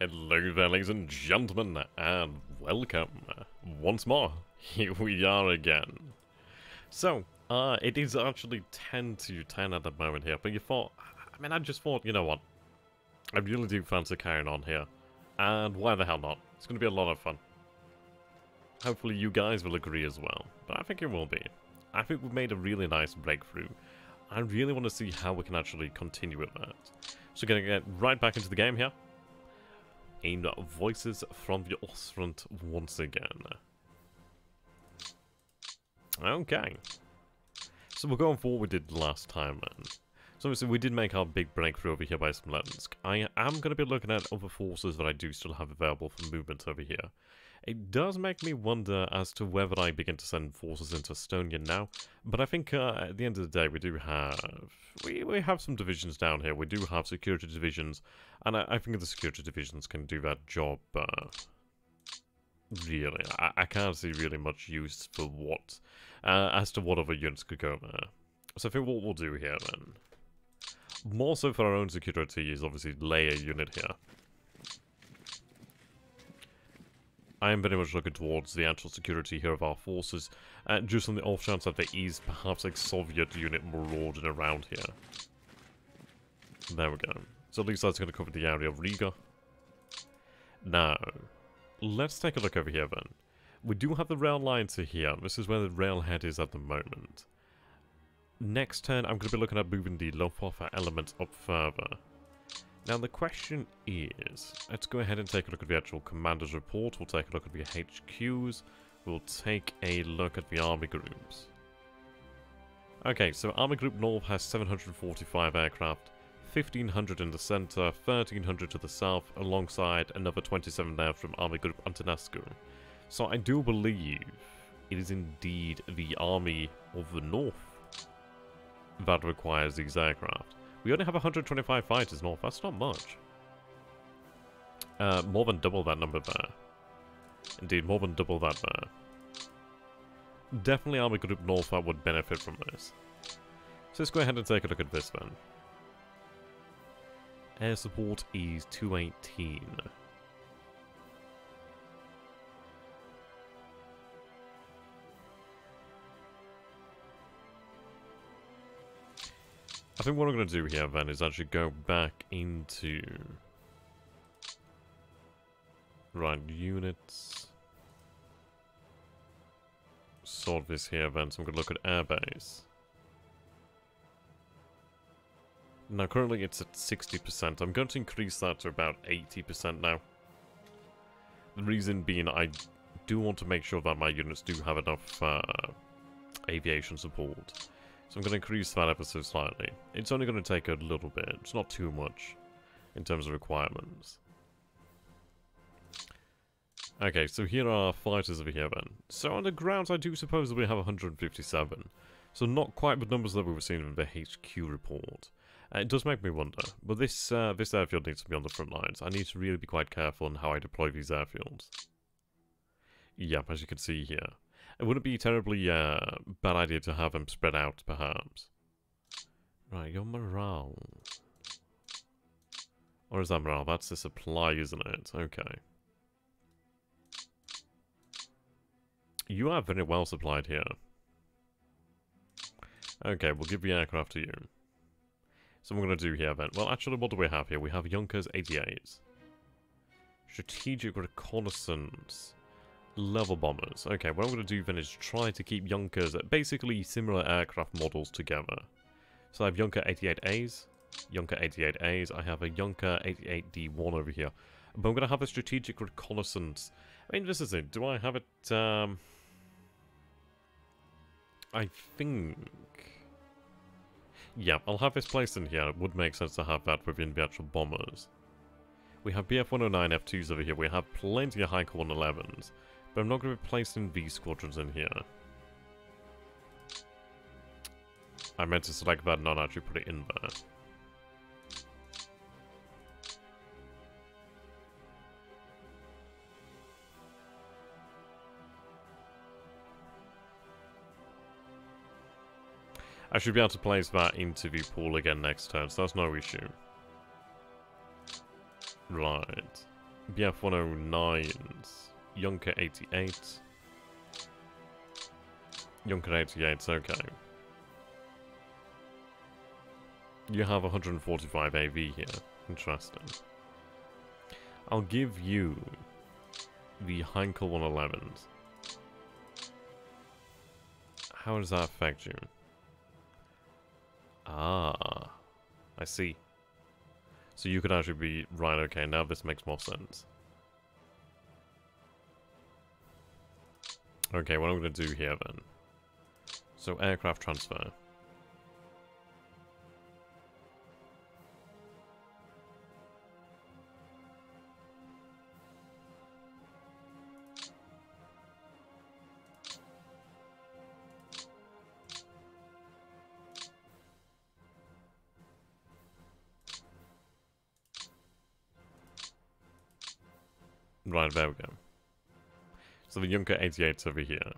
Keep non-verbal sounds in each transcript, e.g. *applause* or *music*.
Hello there, ladies and gentlemen, and welcome once more. *laughs* Here we are again. So, uh, it is actually 10 to 10 at the moment here, but you thought, I mean, I just thought, you know what, I really do fancy carrying on here, and why the hell not? It's going to be a lot of fun. Hopefully you guys will agree as well, but I think it will be. I think we've made a really nice breakthrough. I really want to see how we can actually continue with that. So we're going to get right back into the game here. And voices from the Ostfront once again. Okay. So we're going for what we did last time then. So obviously we did make our big breakthrough over here by Smolensk. I am going to be looking at other forces that I do still have available for movement over here. It does make me wonder as to whether I begin to send forces into Estonia now, but I think uh, at the end of the day we do have we, we have some divisions down here. We do have security divisions, and I, I think the security divisions can do that job. Uh, really, I, I, can't see really much use for what uh, as to what other units could go there. So I think what we'll do here then, more so for our own security, is obviously lay a unit here. I am very much looking towards the actual security here of our forces, uh, just on the off chance that there is perhaps a Soviet unit marauding around here. There we go. So at least that's going to cover the area of Riga. Now, let's take a look over here then. We do have the rail line to here. This is where the railhead is at the moment. Next turn, I'm going to be looking at moving the Luftwaffe element up further. Now the question is, let's go ahead and take a look at the actual commander's report, we'll take a look at the HQs, we'll take a look at the army groups. Okay, so Army Group North has 745 aircraft, 1500 in the center, 1300 to the south, alongside another 27 there from Army Group Antonescu. So I do believe it is indeed the Army of the North that requires these aircraft. We only have 125 fighters north. That's not much. Uh, more than double that number there. Indeed, more than double that there. Definitely Army Group North that would benefit from this. So let's go ahead and take a look at this then. Air support is 218. I think what I'm going to do here then is actually go back into... Right, units. Sort this here then, so I'm going to look at airbase. Now currently it's at 60%. I'm going to increase that to about 80% now. The reason being I do want to make sure that my units do have enough uh, aviation support. So I'm going to increase that so slightly. It's only going to take a little bit. It's not too much in terms of requirements. Okay, so here are fighters over here then. So on the ground, I do suppose that we have 157. So not quite the numbers that we were seeing in the HQ report. Uh, it does make me wonder, but this uh, this airfield needs to be on the front lines. I need to really be quite careful on how I deploy these airfields. Yep, as you can see here. It wouldn't be terribly uh, bad idea to have them spread out, perhaps. Right, your morale. Or is that morale? That's the supply, isn't it? Okay. You are very well supplied here. Okay, we'll give the aircraft to you. So we're going to do here then. Well, actually, what do we have here? We have Junkers 88. Strategic Reconnaissance level bombers. Okay, what I'm going to do then is try to keep Junkers, basically similar aircraft models together. So I have Junker 88As, Junker 88As, I have a Junker 88D1 over here. But I'm going to have a strategic reconnaissance. I mean, this is it. Do I have it, um... I think... Yeah, I'll have this placed in here. It would make sense to have that within the actual bombers. We have BF-109 F2s over here. We have plenty of Heinkel 111s. But I'm not going to be placing V squadrons in here. I meant to select that, and not actually put it in there. I should be able to place that into the pool again next turn, so that's no issue. Right. BF-109s, Junker 88. Junker 88's okay. You have 145 AV here. Interesting. I'll give you the Heinkel 111s. How does that affect you? Ah, I see. So you could actually be, right, okay, now this makes more sense. Okay, what I'm going to do here then. So aircraft transfer. Right, there we go. The Junker 88's over here.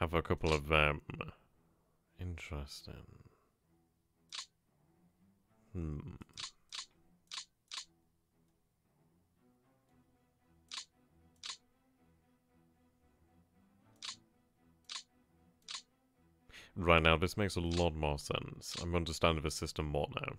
Have a couple of them. Interesting. Hmm. Right now, this makes a lot more sense. I'm understanding the system more now.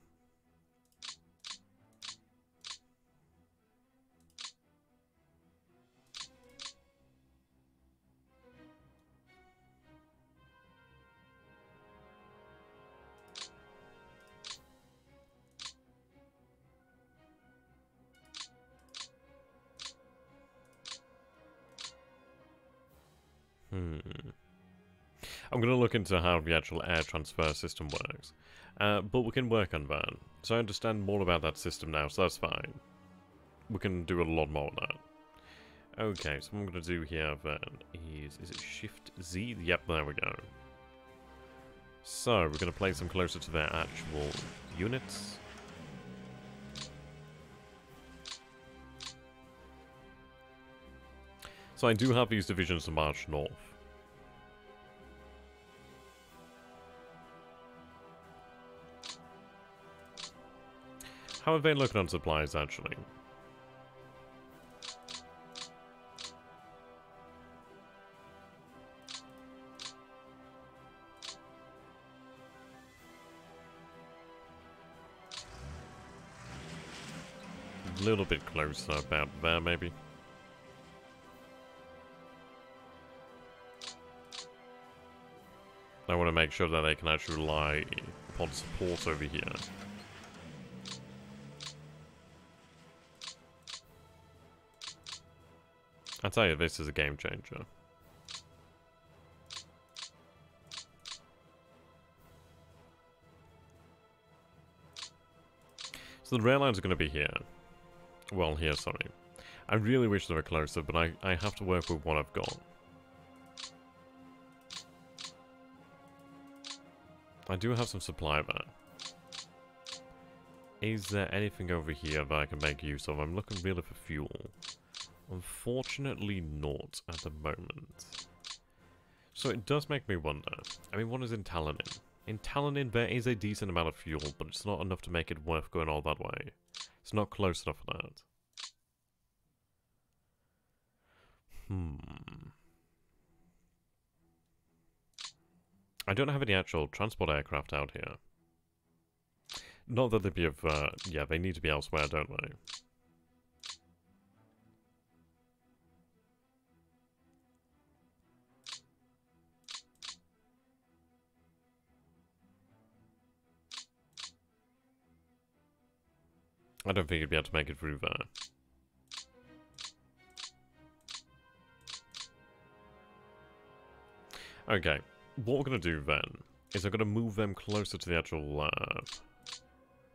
Into how the actual air transfer system works. Uh, but we can work on that. So I understand more about that system now, so that's fine. We can do a lot more on that. Okay, so what I'm going to do here then is... Is it Shift Z? Yep, there we go. So, we're going to place them closer to their actual units. So I do have these divisions to march north. How are they looking on supplies, actually? A little bit closer about there, maybe. I want to make sure that they can actually rely upon support over here. I tell you, this is a game changer. So the rail lines are going to be here. Well, here, sorry. I really wish they were closer, but I, I have to work with what I've got. I do have some supply there. Is there anything over here that I can make use of? I'm looking really for fuel. Unfortunately not at the moment. So it does make me wonder. I mean, what is in Talonin? In Talanin there is a decent amount of fuel, but it's not enough to make it worth going all that way. It's not close enough for that. Hmm. I don't have any actual transport aircraft out here. Not that they'd be of, uh, yeah, they need to be elsewhere, don't they? I don't think you'd be able to make it through there. Okay, what we're going to do then is I'm going to move them closer to the actual, uh,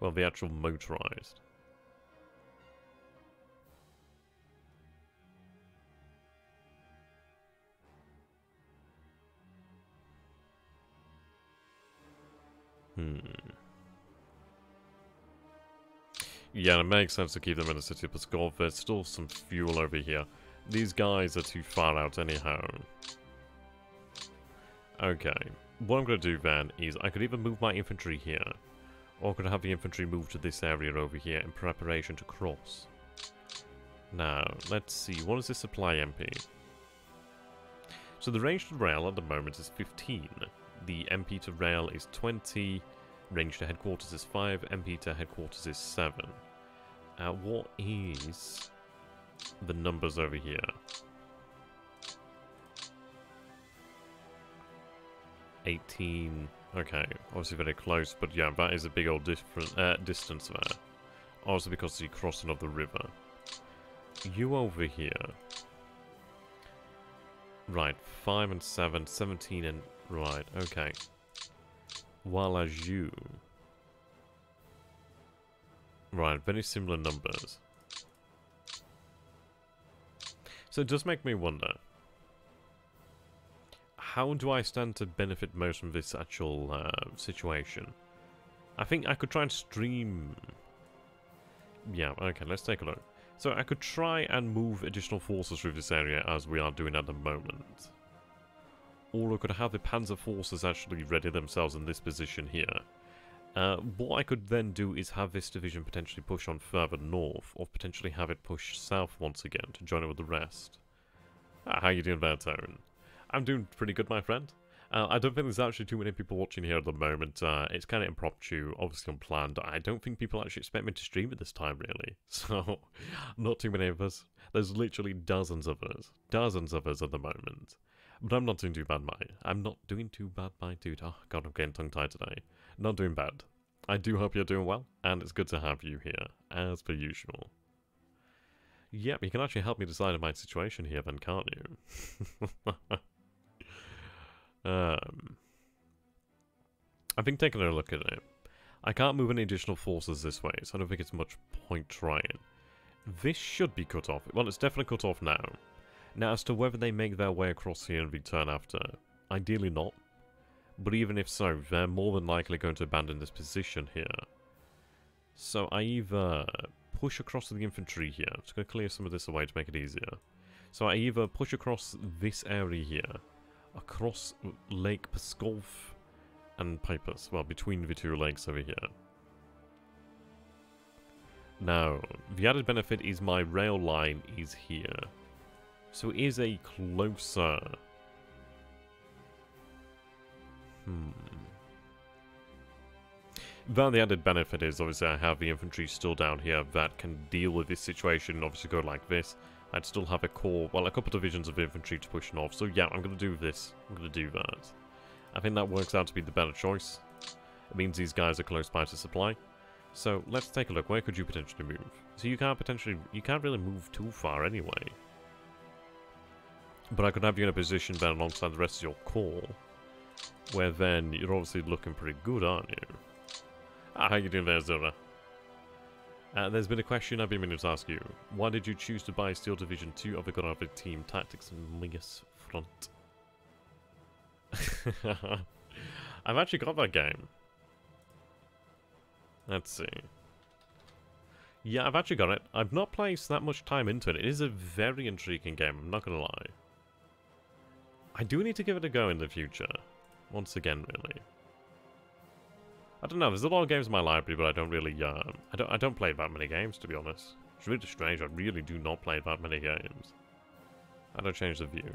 well, the actual motorized. Hmm. Yeah, it makes sense to keep them in the city of Pskov. There's still some fuel over here. These guys are too far out anyhow. Okay. what I'm going to do then is I could either move my infantry here, or I could have the infantry move to this area over here in preparation to cross. Now, let's see, what is the supply MP? So the range to rail at the moment is 15. The MP to rail is 20. Range to headquarters is 5. MP to headquarters is 7. Uh, what is the numbers over here? Eighteen. Okay, obviously very close, but yeah, that is a big old different uh, distance there. Also because the crossing of the river. You over here. Right, 5 and 7, 17 and... Right, okay. You... Right, very similar numbers. So it does make me wonder. How do I stand to benefit most from this actual uh, situation? I think I could try and stream... Yeah, okay, let's take a look. So I could try and move additional forces through this area as we are doing at the moment. Or I could have the Panzer forces actually ready themselves in this position here. Uh, what I could then do is have this division potentially push on further north, or potentially have it push south once again to join it with the rest. Ah, how you doing there, Tone? I'm doing pretty good, my friend. Uh, I don't think there's actually too many people watching here at the moment. Uh, it's kind of impromptu, obviously unplanned. I don't think people actually expect me to stream at this time, really. *laughs* So, not too many of us. There's literally dozens of us. Dozens of us at the moment. But I'm not doing too bad, mate. I'm not doing too bad, my dude. Oh, God, I'm getting tongue-tied today. Not doing bad. I do hope you're doing well, and it's good to have you here, as per usual. Yep, you can actually help me decide on my situation here then, can't you? *laughs* Um, I think taking a look at it, I can't move any additional forces this way, so I don't think it's much point trying. This should be cut off. Well, it's definitely cut off now. Now, as to whether they make their way across here and return after, ideally not. But even if so, they're more than likely going to abandon this position here. So I either push across to the infantry here. I'm just going to clear some of this away to make it easier. So I either push across this area here, across Lake Pskov and Peipus. Well, between the two lakes over here. Now, the added benefit is my rail line is here. So it is a closer... Hmm. Then the added benefit is, obviously, I have the infantry still down here that can deal with this situation, obviously go like this. I'd still have a core, well, a couple divisions of infantry to push north. So yeah, I'm going to do this. I'm going to do that. I think that works out to be the better choice. It means these guys are close by to supply. So let's take a look. Where could you potentially move? So you can't potentially, you can't really move too far anyway. But I could have you in a position then alongside the rest of your core. Where then you're obviously looking pretty good, aren't you? Ah, how you doing there, Zora? Uh, there's been a question I've been meaning to ask you. Why did you choose to buy Steel Division 2 over Graviteam Tactics and Lingus Front? *laughs* I've actually got that game. Let's see. Yeah, I've actually got it. I've not placed that much time into it. It is a very intriguing game, I'm not going to lie. I do need to give it a go in the future. Once again, really. I don't know. There's a lot of games in my library, but I don't really. Um, I don't. I don't play that many games, to be honest. It's really strange. I really do not play that many games. I don't change the view.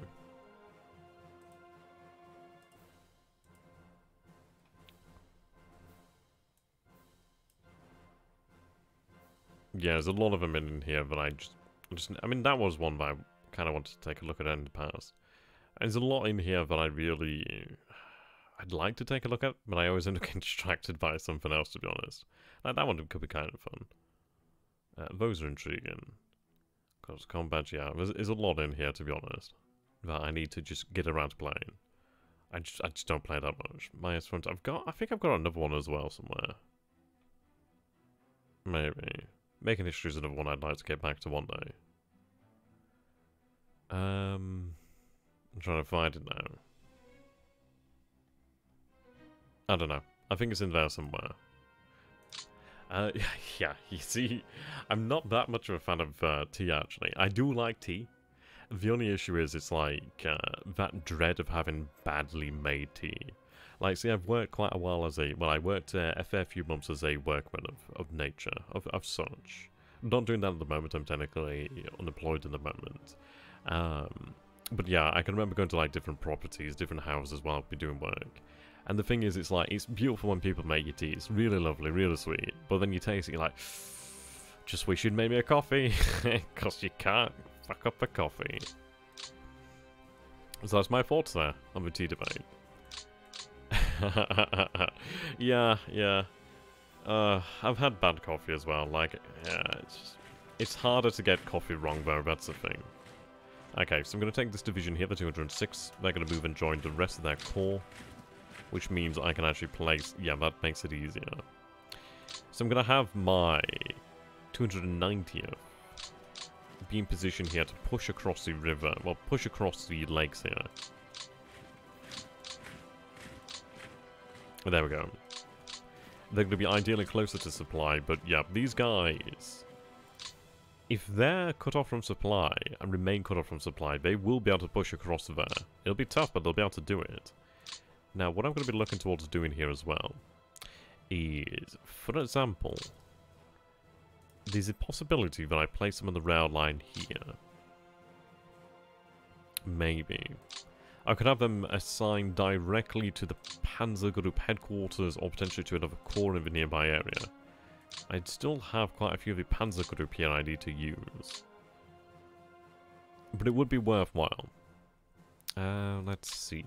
Yeah, there's a lot of them in here, but I just, just I mean, that was one that I kind of wanted to take a look at in the past. There's a lot in here that I really I'd like to take a look at, but I always end up *laughs* getting distracted by something else, to be honest. Like, that one could be kind of fun. Uh, those are intriguing. Because combat, yeah, there's, there's, a lot in here, to be honest, that I need to just get around to playing. I just, I just don't play that much. My front, I've got, I think I've got another one as well somewhere. Maybe. Making history is another one I'd like to get back to one day. Um, I'm trying to find it now. I don't know. I think it's in there somewhere. Uh, *laughs* yeah, you see, I'm not that much of a fan of uh, tea, actually. I do like tea. The only issue is it's like uh, that dread of having badly made tea. Like, see, I've worked quite a while as a, well, I worked uh, a fair few months as a workman of, of nature, of, of such. not doing that at the moment, I'm technically unemployed at the moment. Um, but yeah, I can remember going to like different properties, different houses while I'd be doing work. And the thing is, it's like, it's beautiful when people make you tea. It's really lovely, really sweet. But then you taste it, you're like, just wish you'd made me a coffee. *laughs* Because you can't fuck up a coffee. So that's my thoughts there on the tea debate. *laughs* yeah, yeah. Uh, I've had bad coffee as well. Like, yeah, it's just, it's harder to get coffee wrong though. That's the thing. Okay, so I'm going to take this division here, the 206. They're going to move and join the rest of their corps, which means I can actually place. Yeah, that makes it easier. So I'm going to have my 290th be in position here to push across the river. Well, push across the lakes here. There we go. They're going to be ideally closer to supply, but yeah, these guys... If they're cut off from supply, and remain cut off from supply, they will be able to push across there. It'll be tough, but they'll be able to do it. Now, what I'm going to be looking towards doing here as well is, for example, there's a possibility that I place them on the rail line here. Maybe. I could have them assigned directly to the Panzer Group headquarters or potentially to another corps in the nearby area. I'd still have quite a few of the Panzer Group here to use. But it would be worthwhile. Uh, let's see.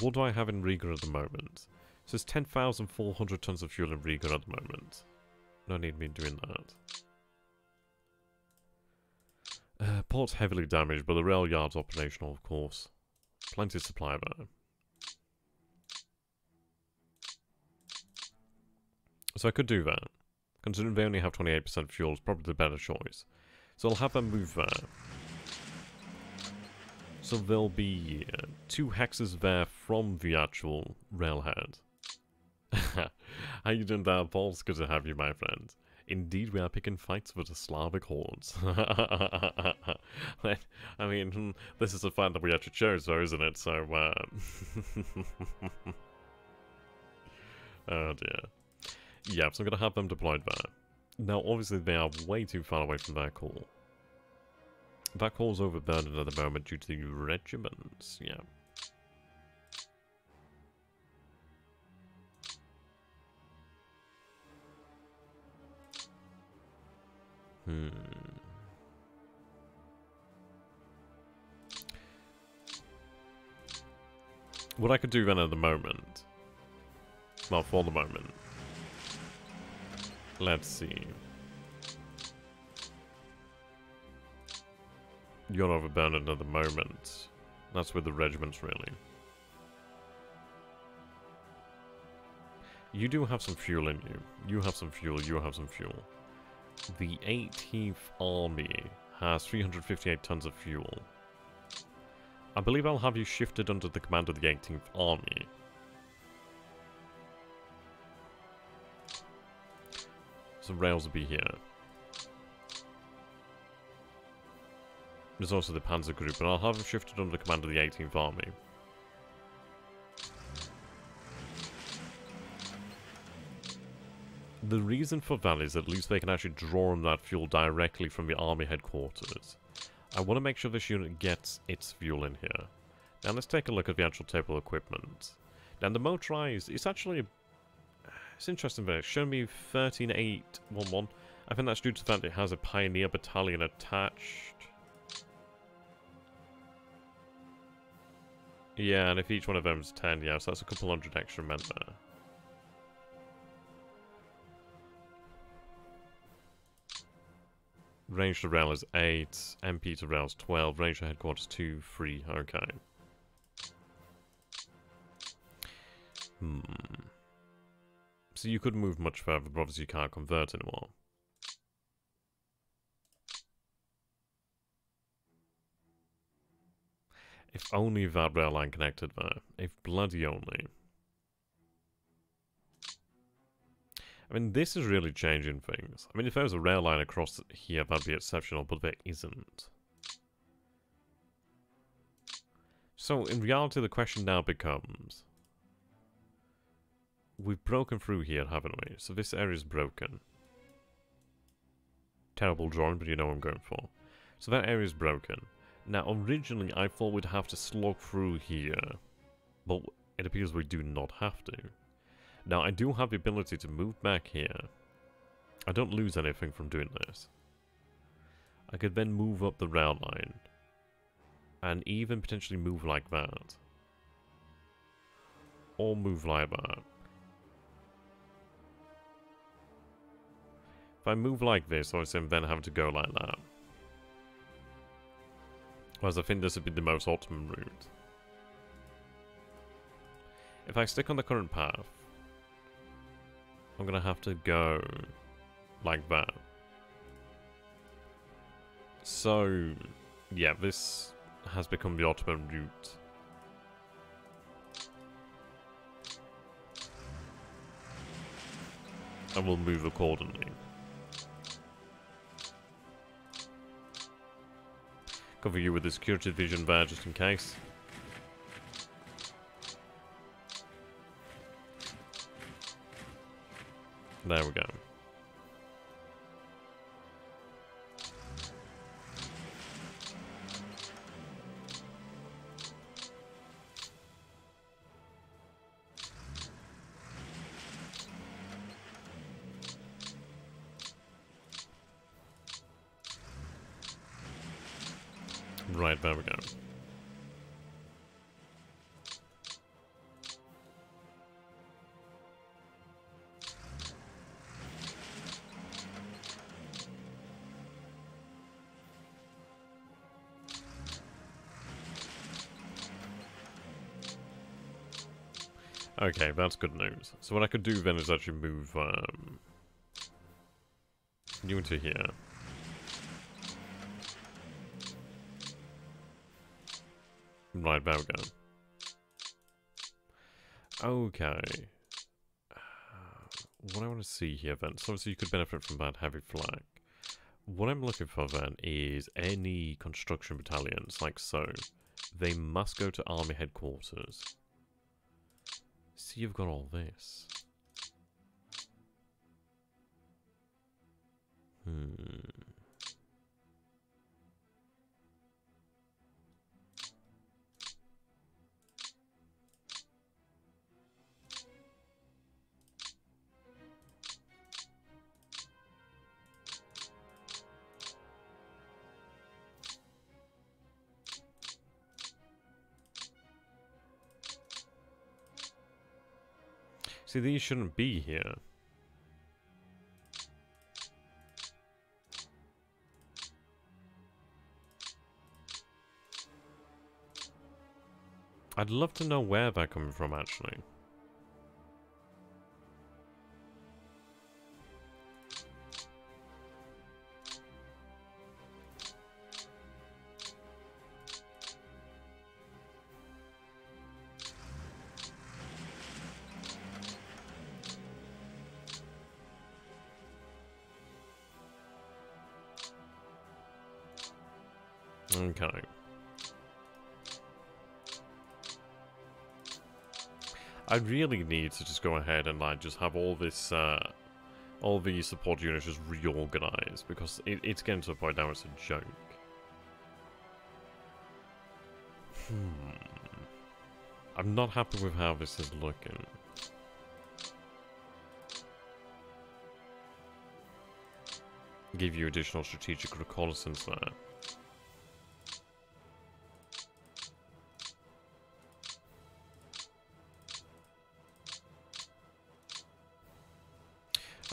What do I have in Riga at the moment? So it's 10,400 tons of fuel in Riga at the moment. No need me doing that. Uh, port's heavily damaged, but the rail yard's operational, of course. Plenty of supply there. So I could do that. Considering they only have 28% fuel, it's probably the better choice. So I'll have them move there. So there'll be uh, two hexes there from the actual railhead. *laughs* How you doing there, Paul? Good to have you, my friend. Indeed, we are picking fights with the Slavic hordes. *laughs* I mean, hmm, this is a fight that we actually chose, though, isn't it? So, uh... *laughs* oh dear. Yeah, so I'm going to have them deployed there. Now, obviously, they are way too far away from their call. That call's overburdened at the moment due to the regiments, yeah. Hmm. What I could do then at the moment, well, for the moment, let's see. You're overburdened at the moment. That's with the regiments, really. You do have some fuel in you. You have some fuel, you have some fuel. The 18th Army has 358 tons of fuel. I believe I'll have you shifted under the command of the 18th Army. So rails will be here. There's also the Panzer Group, and I'll have them shifted under the command of the 18th Army. The reason for that is at least they can actually draw on that fuel directly from the army headquarters. I want to make sure this unit gets its fuel in here. Now let's take a look at the actual table equipment. Now the motorized, it's actually, it's interesting there, show me 13811. I think that's due to the fact it has a Pioneer Battalion attached. Yeah, and if each one of them is 10, yeah, so that's a couple hundred extra men there. Range to rail is 8, MP to rail is 12, range to headquarters 2, 3, okay. Hmm so you could move much further, but obviously you can't convert anymore. If only that rail line connected there. If bloody only. I mean, this is really changing things. I mean, if there was a rail line across here, that'd be exceptional, but there isn't. So, in reality, the question now becomes... We've broken through here, haven't we? So this area is broken. Terrible drawing, but you know what I'm going for. So that area is broken. Now, originally, I thought we'd have to slog through here. But it appears we do not have to. Now, I do have the ability to move back here. I don't lose anything from doing this. I could then move up the rail line. And even potentially move like that. Or move like that. If I move like this, obviously I'm then having to go like that. Whereas I think this would be the most optimum route. If I stick on the current path, I'm going to have to go like that. So, yeah, this has become the optimum route. And will move accordingly. Cover you with the security vision badge just in case. There we go. Okay, that's good news. So what I could do then is actually move um, you into here. Right, there we go. Okay. Uh, what I want to see here then, so obviously you could benefit from that heavy flag. What I'm looking for then is any construction battalions, like so. They must go to army headquarters. See, you've got all this. Hmm. See, these shouldn't be here. I'd love to know where they're coming from, actually. Really need to just go ahead and like just have all this, uh, all these support units just reorganized because it, it's getting to the point now it's a joke. Hmm. I'm not happy with how this is looking. Give you additional strategic reconnaissance there.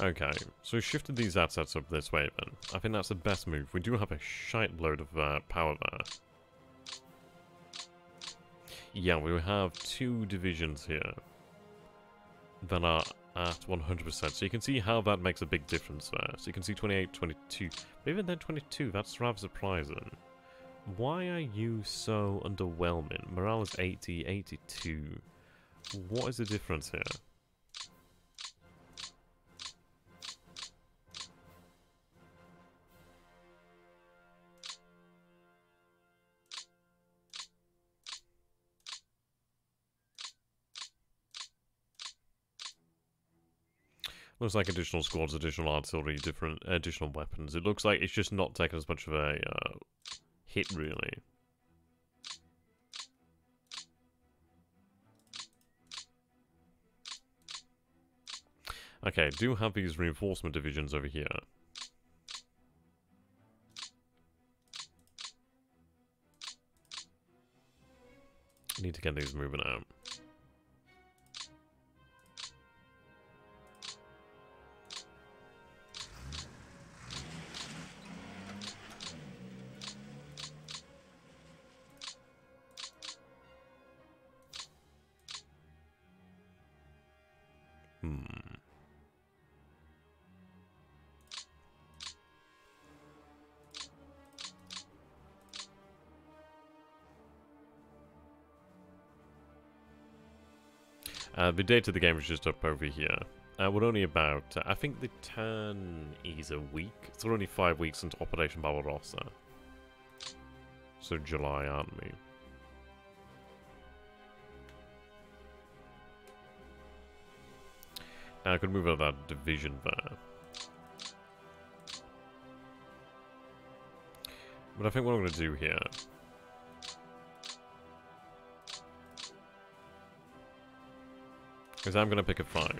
Okay, so we shifted these assets up this way then. I think that's the best move. We do have a shite load of uh, power there. Yeah, we have two divisions here that are at 100%. So you can see how that makes a big difference there. So you can see 28, 22. But even then 22, that's rather surprising. Why are you so underwhelming? Morale is 80, 82. What is the difference here? Looks like additional squads, additional artillery, different additional weapons. It looks like it's just not taking as much of a uh, hit, really. Okay, do have these reinforcement divisions over here. Need to get these moving out. The date of the game is just up over here. Uh, we're only about, uh, I think the turn is a week. So we're only five weeks into Operation Barbarossa. So July, aren't we? Now I could move out that division there. But I think what I'm going to do here Because I'm going to pick a fight.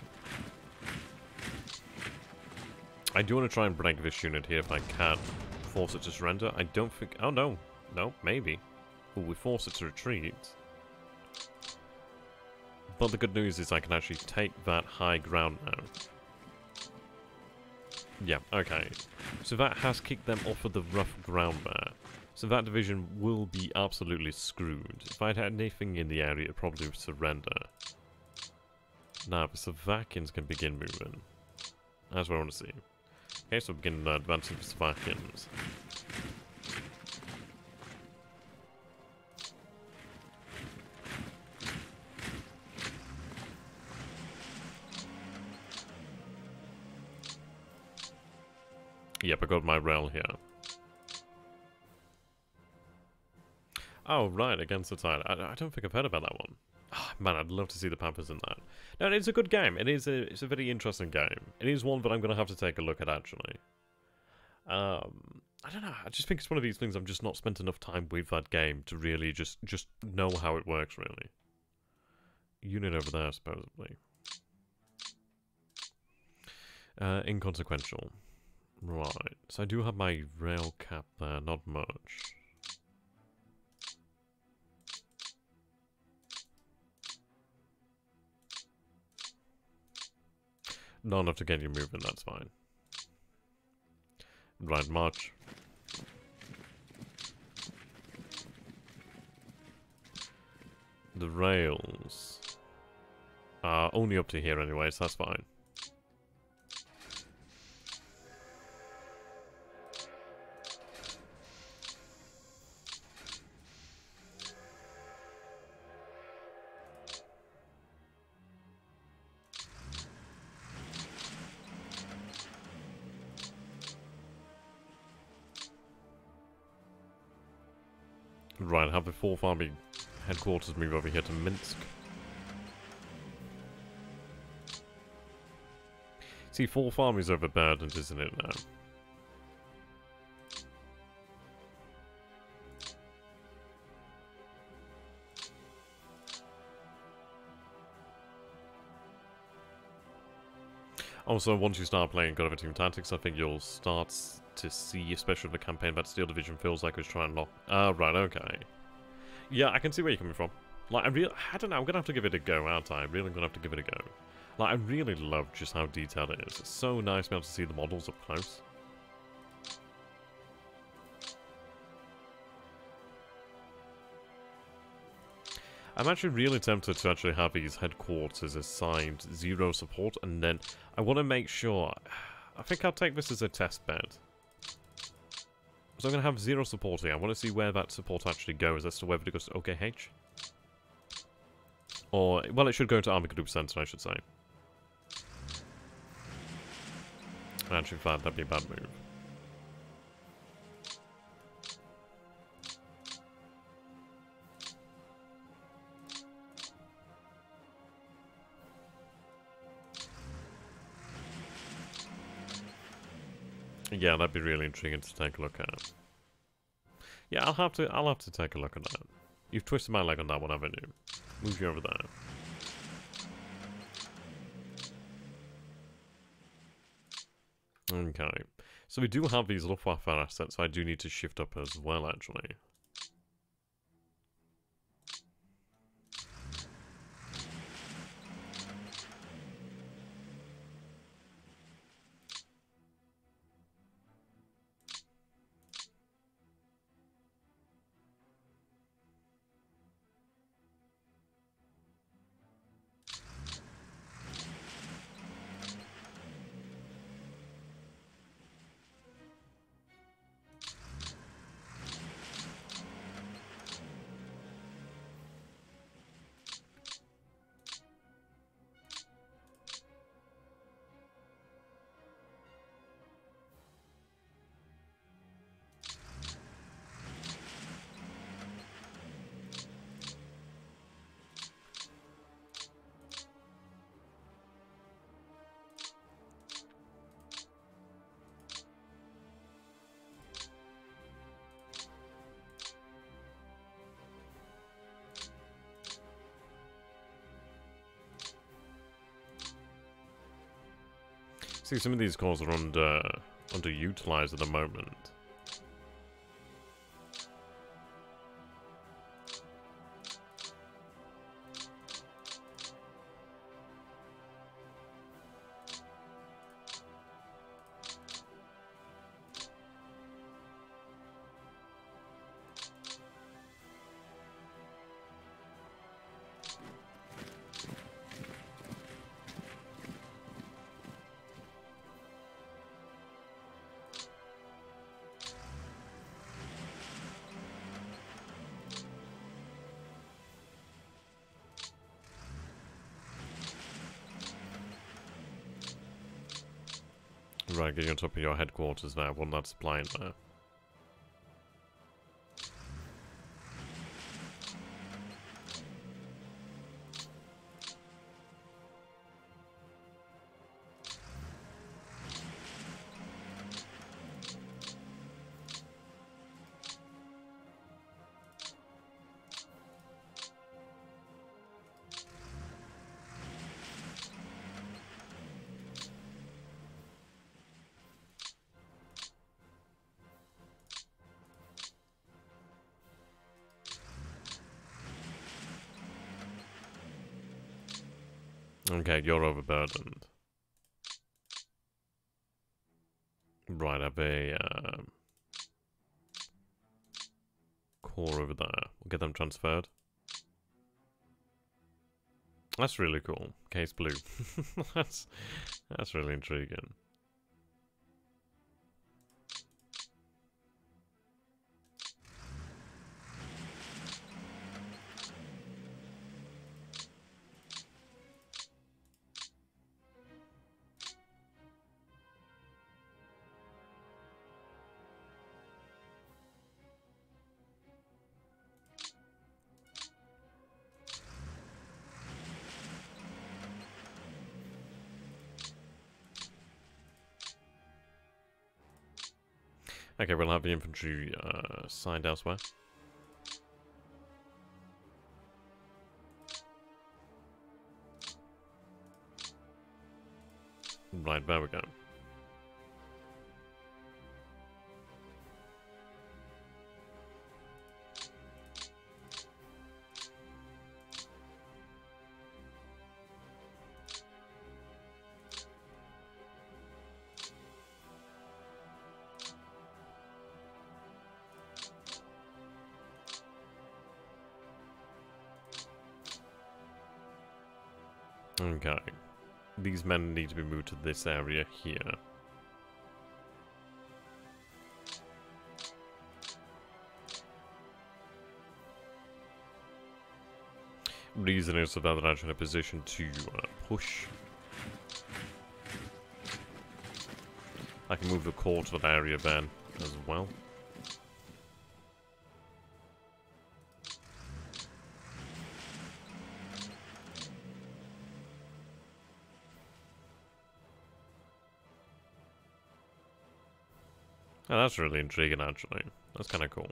I do want to try and break this unit here if I can. Force it to surrender. I don't think... Oh, no. No, maybe. Ooh, we force it to retreat. But the good news is I can actually take that high ground now. Yeah, okay. So that has kicked them off of the rough ground there. So that division will be absolutely screwed. If I'd had anything in the area, it probably would surrender. Now, the Slovakians can begin moving. That's what I want to see. Okay, so begin uh, advancing the Slovakians. Yep, I got my rail here. Oh, right, against the tide. I, I don't think I've heard about that one. Man, I'd love to see the Pampers in that. No, it's a good game. It is a, it's a very interesting game. It is one that I'm going to have to take a look at, actually. Um, I don't know. I just think it's one of these things I've just not spent enough time with that game to really just, just know how it works, really. Unit over there, supposedly. Uh, inconsequential. Right. So I do have my rail cap there, not much. Not enough to get you moving, that's fine. Right, march. The rails are only up to here anyway, so that's fine. Have the 4th Army headquarters move over here to Minsk. See, 4th Army's overburdened, isn't it now? Also, once you start playing Graviteam Tactics, I think you'll start to see, especially the campaign that Steel Division feels like it's trying to lock. Ah, right, okay. Yeah, I can see where you're coming from. Like, I really, I don't know, I'm gonna have to give it a go, aren't I? I'm really gonna have to give it a go. Like, I really love just how detailed it is. It's so nice to be able to see the models up close. I'm actually really tempted to actually have these headquarters assigned zero support, and then I want to make sure... I think I'll take this as a test bed. So I'm going to have zero support here. I want to see where that support actually goes as to whether it goes to OKH. Or, well, it should go to Army Group Center, I should say. Actually, that'd be a bad move. Yeah, that'd be really intriguing to take a look at. Yeah, I'll have to. I'll have to take a look at that. You've twisted my leg on that one, haven't you? Move you over there. Okay. So we do have these Luftwaffe assets, I do need to shift up as well, actually. See, some of these corps are under underutilized at the moment. Getting on top of your headquarters there, one that's supplying there. Okay, you're overburdened. Right, I have a um, corps over there. We'll get them transferred. That's really cool. Case blue. *laughs* that's that's really intriguing. Have the infantry uh, signed elsewhere. Right, there we go. These men need to be moved to this area here. Reason is that actually in a position to uh, push. I can move the corps to that area then as well. That's really intriguing, actually. That's kind of cool.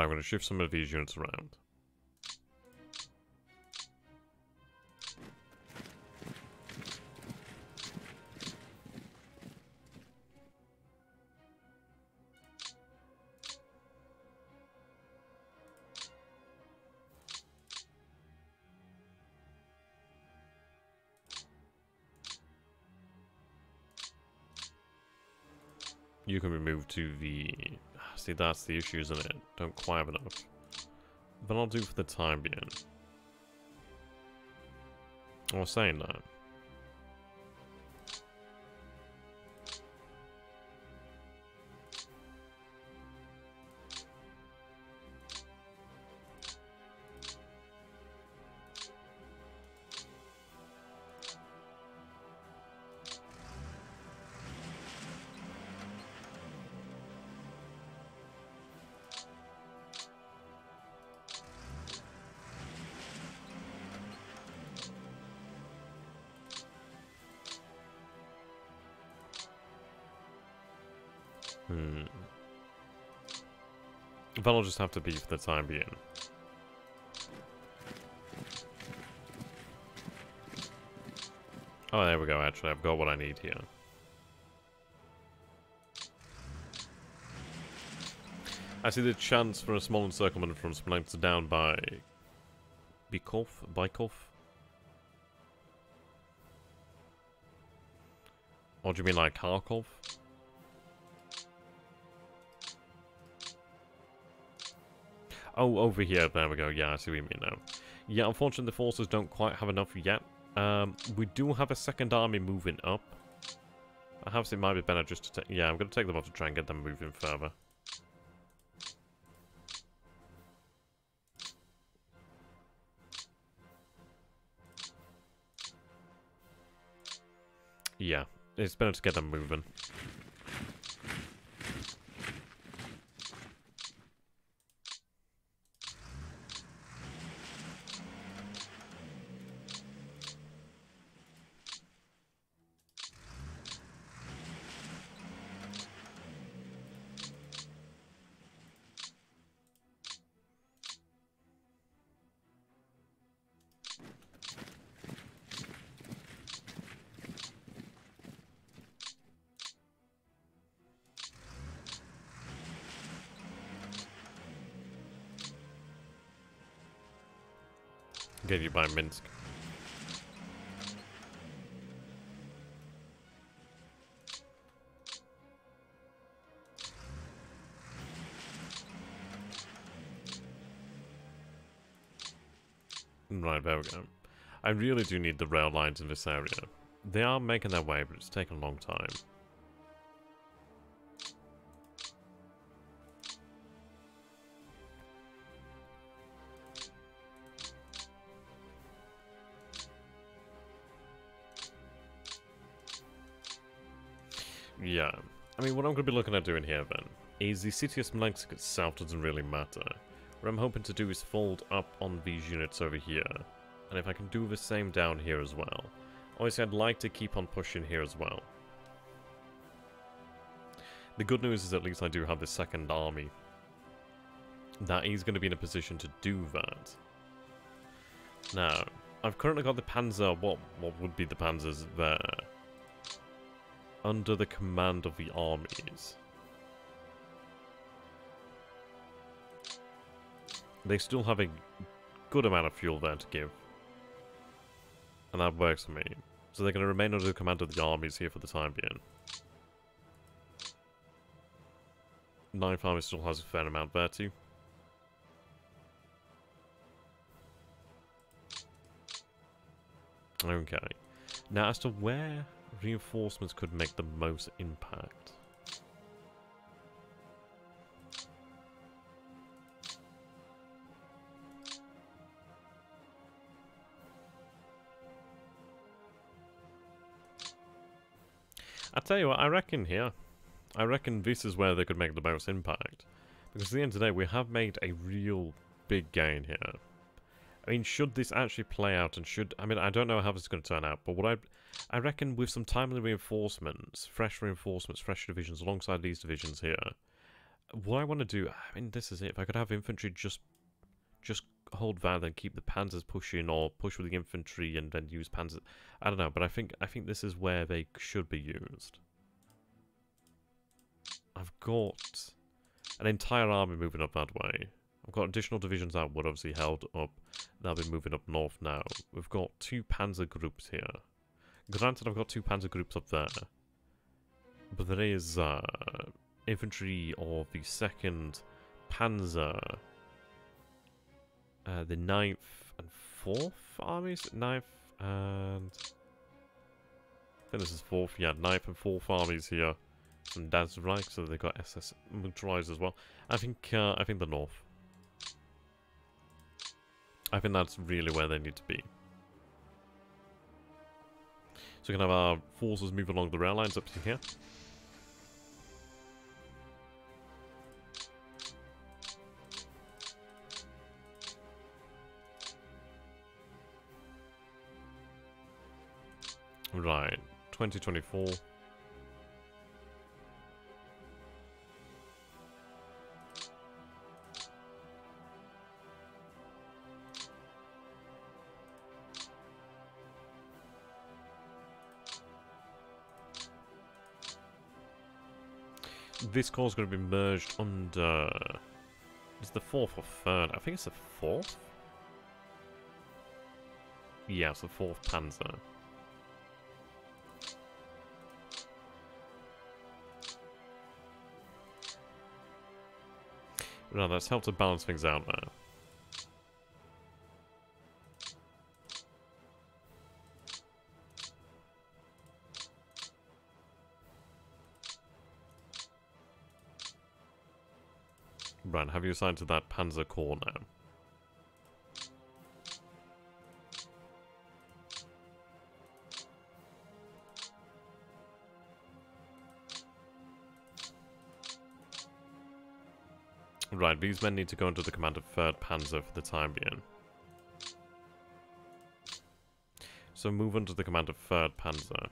Right, I'm going to shift some of these units around. You can be moved to the See, that's the issue, isn't it? Don't quite have enough. But I'll do for the time being. I was saying that. That'll just have to be for the time being. Oh, there we go, actually. I've got what I need here. I see the chance for a small encirclement from Smolensk down by... Bykov? Bykov? Or do you mean like Kharkov? Oh, over here. There we go. Yeah, I see what you mean now. Yeah, unfortunately, the forces don't quite have enough yet. Um, we do have a second army moving up. Perhaps it might be better just to take... Yeah, I'm going to take them off to try and get them moving further. Yeah, it's better to get them moving. Right, there we go. I really do need the rail lines in this area. They are making their way, but it's taking a long time. Mean, what I'm going to be looking at doing here, then, is the city of itself doesn't really matter. What I'm hoping to do is fold up on these units over here. And if I can do the same down here as well. Obviously, I'd like to keep on pushing here as well. The good news is at least I do have the second army. That is going to be in a position to do that. Now, I've currently got the Panzer, what, what would be the Panzers there? Under the command of the armies. They still have a good amount of fuel there to give. And that works for me. So they're going to remain under the command of the armies here for the time being. Ninth Army still has a fair amount there too. Okay. Now as to where reinforcements could make the most impact. I tell you what, I reckon here, I reckon this is where they could make the most impact. Because at the end of the day, we have made a real big gain here. I mean, should this actually play out and should... I mean, I don't know how this is going to turn out, but what I... I reckon with some timely reinforcements, fresh reinforcements, fresh divisions alongside these divisions here, what I want to do... I mean, this is it. If I could have infantry just just hold that and keep the panzers pushing or push with the infantry and then use panzers. I don't know, but I think I think this is where they should be used. I've got an entire army moving up that way. I've got additional divisions outward, obviously held up. They'll be moving up north now. We've got two panzer groups here. Granted, I've got two panzer groups up there. But there is uh, infantry of the 2nd Panzer uh, the ninth and fourth armies? Ninth and... I think this is fourth, yeah, ninth and fourth armies here from Das Reich, so they've got SS motorized as well. I think, uh, I think the north. I think that's really where they need to be. So we can have our forces move along the rail lines up to here. Right, 2024. This corps is going to be merged under... Is the fourth or third? I think it's the fourth? Yeah, it's the fourth Panzer. No, that's helped to balance things out there. Have you assigned to that Panzer Corps now? Right, these men need to go under the command of 3rd Panzer for the time being. So move under the command of 3rd Panzer.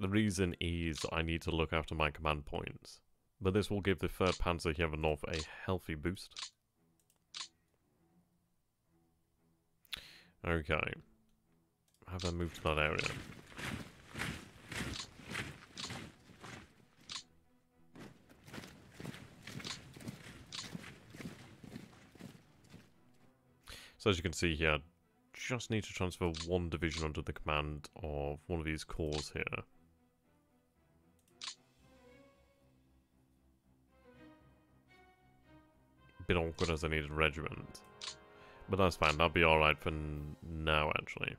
The reason is I need to look after my command points. But this will give the 3rd Panzer here in north a healthy boost. Okay have them move to that area. So as you can see here, I just need to transfer one division under the command of one of these corps here. Bit awkward as I need a regiment. But that's fine, that'll be alright for now actually.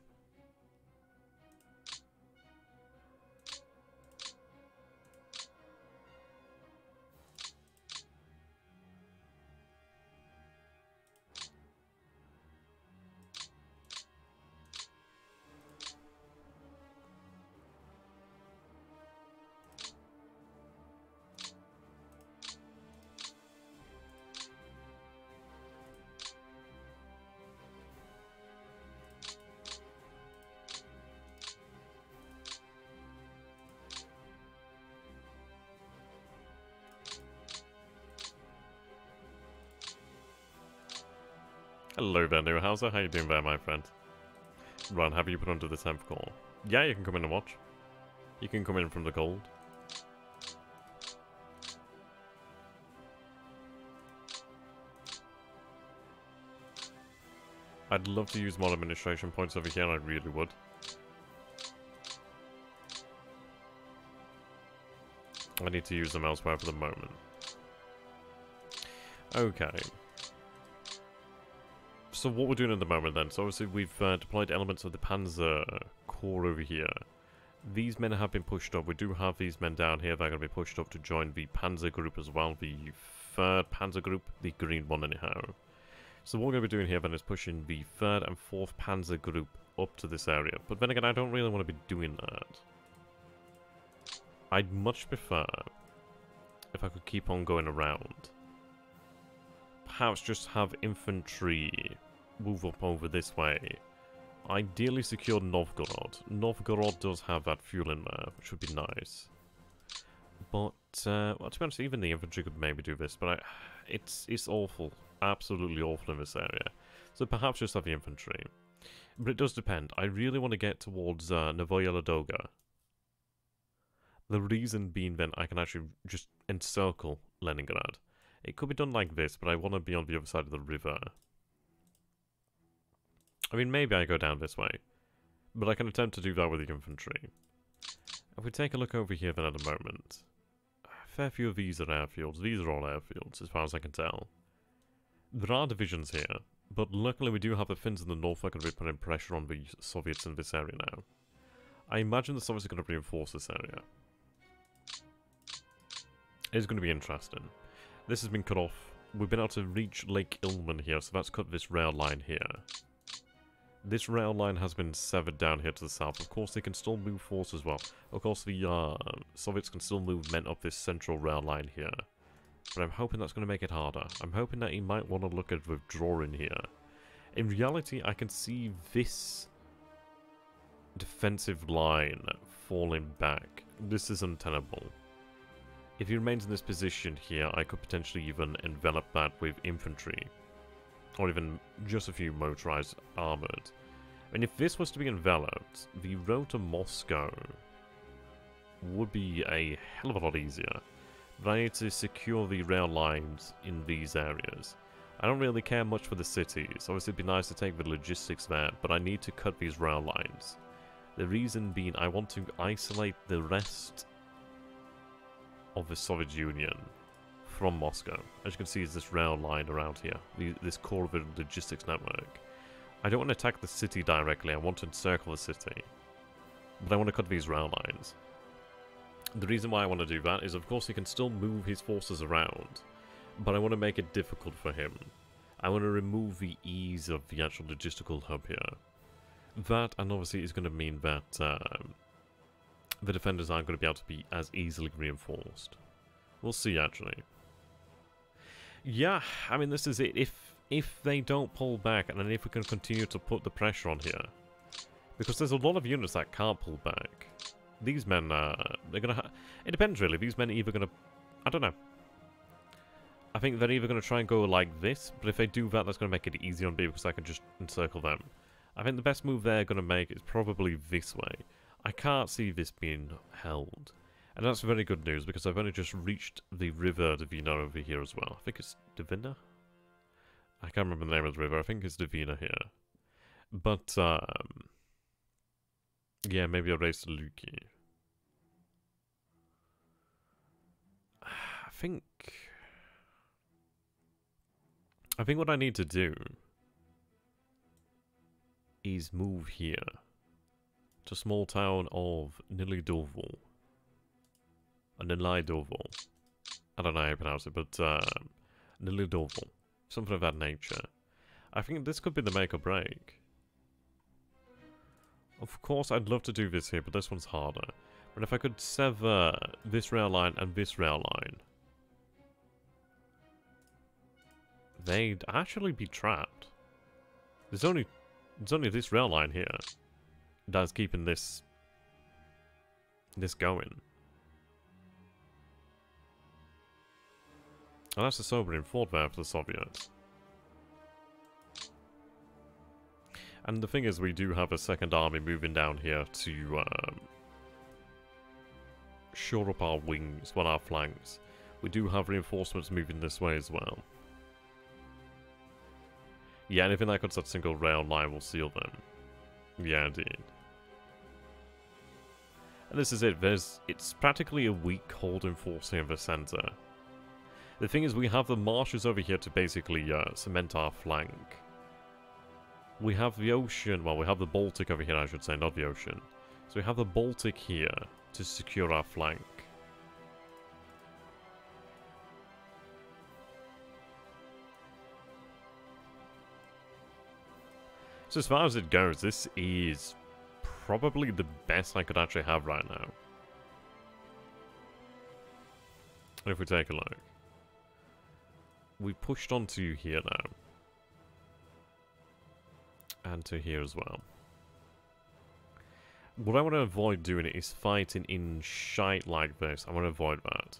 There, How you doing there, my friend? Ron, have you put onto the 10th call? Yeah, you can come in and watch. You can come in from the cold. I'd love to use more administration points over here, I really would. I need to use them elsewhere for the moment. Okay. So what we're doing at the moment then, so obviously we've uh, deployed elements of the Panzer Corps over here. These men have been pushed up. We do have these men down here. They're going to be pushed up to join the Panzer Group as well. The third Panzer Group, the green one anyhow. So what we're going to be doing here then is pushing the 3rd and 4th Panzer Group up to this area. But then again, I don't really want to be doing that. I'd much prefer if I could keep on going around. Perhaps just have infantry move up over this way. Ideally secure Novgorod. Novgorod does have that fuel in there, which would be nice. But, uh, well, to be honest, even the infantry could maybe do this, but I, it's, it's awful absolutely awful in this area. So perhaps just have the infantry. But it does depend. I really want to get towards uh, Novaya Ladoga. The reason being then I can actually just encircle Leningrad. It could be done like this, but I want to be on the other side of the river. I mean, maybe I go down this way. But I can attempt to do that with the infantry. If we take a look over here then at the moment. A fair few of these are airfields. These are all airfields, as far as I can tell. There are divisions here, but luckily we do have the Finns in the north that can be putting pressure on the Soviets in this area now. I imagine the Soviets are going to reinforce this area. It's going to be interesting. This has been cut off. We've been able to reach Lake Ilmen here, so that's cut this rail line here. This rail line has been severed down here to the south. Of course, they can still move force as well. Of course, the uh, Soviets can still move men up this central rail line here. But I'm hoping that's going to make it harder. I'm hoping that he might want to look at withdrawing here. In reality, I can see this defensive line falling back. This is untenable. If he remains in this position here, I could potentially even envelop that with infantry. Or even just a few motorized armored. And if this was to be enveloped, the road to Moscow would be a hell of a lot easier but I need to secure the rail lines in these areas. I don't really care much for the cities, obviously it'd be nice to take the logistics there, but I need to cut these rail lines. The reason being I want to isolate the rest of the Soviet Union from Moscow. As you can see, is this rail line around here, this core of the logistics network. I don't want to attack the city directly, I want to encircle the city. But I want to cut these rail lines. The reason why I want to do that is, of course, he can still move his forces around, but I want to make it difficult for him. I want to remove the ease of the actual logistical hub here. That, and obviously, is going to mean that um, the defenders aren't going to be able to be as easily reinforced. We'll see, actually. Yeah, I mean, this is it. If if they don't pull back, and then if we can continue to put the pressure on here, because there's a lot of units that can't pull back these men, uh, they're gonna. it depends really. These men are either gonna, I don't know. I think they're either gonna try and go like this, but if they do that, that's gonna make it easy on me because I can just encircle them. I think the best move they're gonna make is probably this way. I can't see this being held. And that's very good news because I've only just reached the river Dvina over here as well. I think it's Dvina? I can't remember the name of the river. I think it's Dvina here. But, um, yeah, maybe I'll race Luki. *sighs* I think... I think what I need to do is move here to small town of Nilidovo. Uh, Nilidovo. I don't know how you pronounce it, but Nilidovo. Something of that nature. I think this could be the make or break. Of course, I'd love to do this here, but this one's harder. But if I could sever this rail line and this rail line, they'd actually be trapped. There's only there's only this rail line here that's keeping this this going. And that's a sobering there for the Soviets. And the thing is, we do have a second army moving down here to um, shore up our wings, well, our flanks. We do have reinforcements moving this way as well. Yeah, anything that cuts that single rail line will seal them. Yeah, indeed. And this is it. There's It's practically a weak holding force in the centre. The thing is, we have the marshes over here to basically uh, cement our flank. We have the ocean, well, we have the Baltic over here, I should say, not the ocean. So we have the Baltic here to secure our flank. So as far as it goes, this is probably the best I could actually have right now. If we take a look. We pushed onto you here now. And to here as well. What I want to avoid doing is fighting in shite like this. I want to avoid that.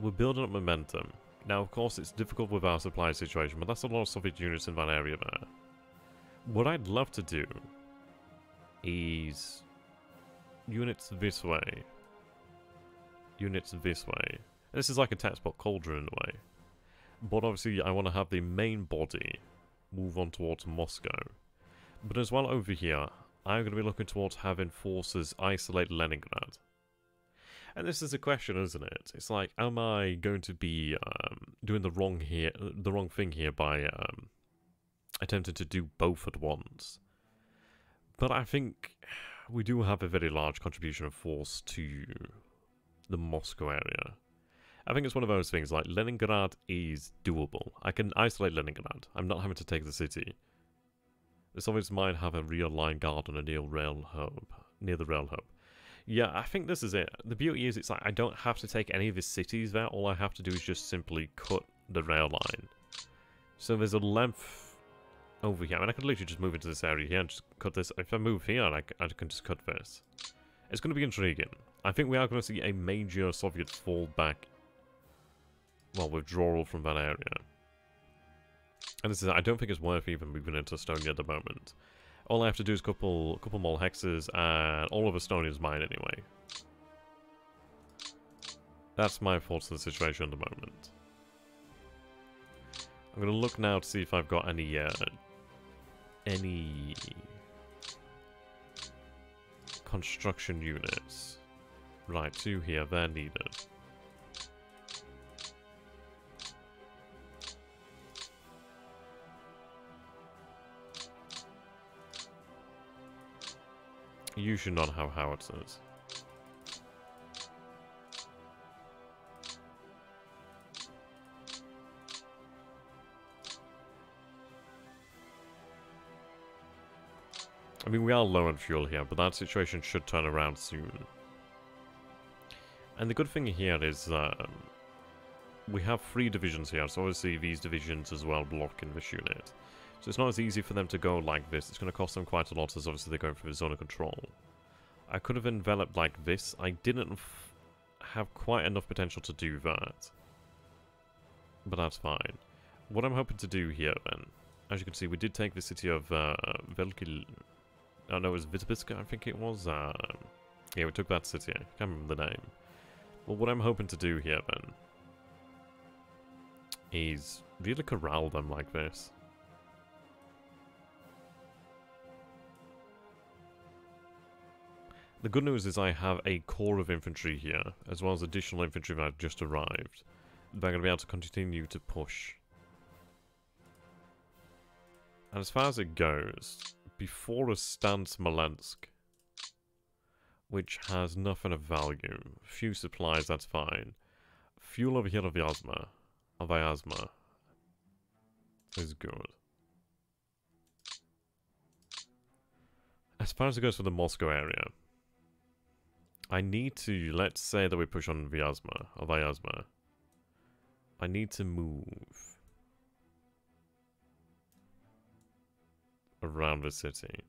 We're building up momentum. Now, of course, it's difficult with our supply situation, but that's a lot of Soviet units in that area there. What I'd love to do is units this way, units this way. This is like a textbook cauldron in a way. But obviously, I want to have the main body move on towards Moscow. But as well over here, I'm going to be looking towards having forces isolate Leningrad. And this is a question, isn't it? It's like, am I going to be um, doing the wrong here, the wrong thing here by um, attempting to do both at once? But I think we do have a very large contribution of force to the Moscow area. I think it's one of those things, like, Leningrad is doable. I can isolate Leningrad. I'm not having to take the city. The Soviets might have a real line guard on a near rail hub, near the rail hub. Yeah, I think this is it. The beauty is, it's like, I don't have to take any of the cities there. All I have to do is just simply cut the rail line. So there's a length over here. I mean, I could literally just move into this area here and just cut this. If I move here, I, I can just cut this. It's going to be intriguing. I think we are going to see a major Soviet fallback well, withdrawal from that area. And this is, I don't think it's worth even moving into Estonia at the moment. All I have to do is a couple, couple more hexes, and all of Estonia is mine anyway. That's my thoughts on the situation at the moment. I'm going to look now to see if I've got any, uh, any construction units. Right, two here, they're needed. You should not have howitzers. I mean, we are low on fuel here, but that situation should turn around soon. And the good thing here is that um, we have three divisions here, so obviously these divisions as well block in this unit. So it's not as easy for them to go like this. It's going to cost them quite a lot as obviously they're going through the zone of control. I could have enveloped like this. I didn't have quite enough potential to do that. But that's fine. What I'm hoping to do here then, as you can see, we did take the city of uh, Velkil... Oh no, it was Vitebsk, I think it was. Uh, yeah, we took that city. I can't remember the name. Well, what I'm hoping to do here then is really corral them like this. The good news is I have a core of infantry here, as well as additional infantry that just arrived. They're going to be able to continue to push. And as far as it goes, before us stands Smolensk, which has nothing of value. Few supplies, that's fine. Fuel over here of Vyazma, of Vyazma, is good. As far as it goes for the Moscow area, I need to, let's say that we push on Vyazma, or Vyazma. I need to move around the city.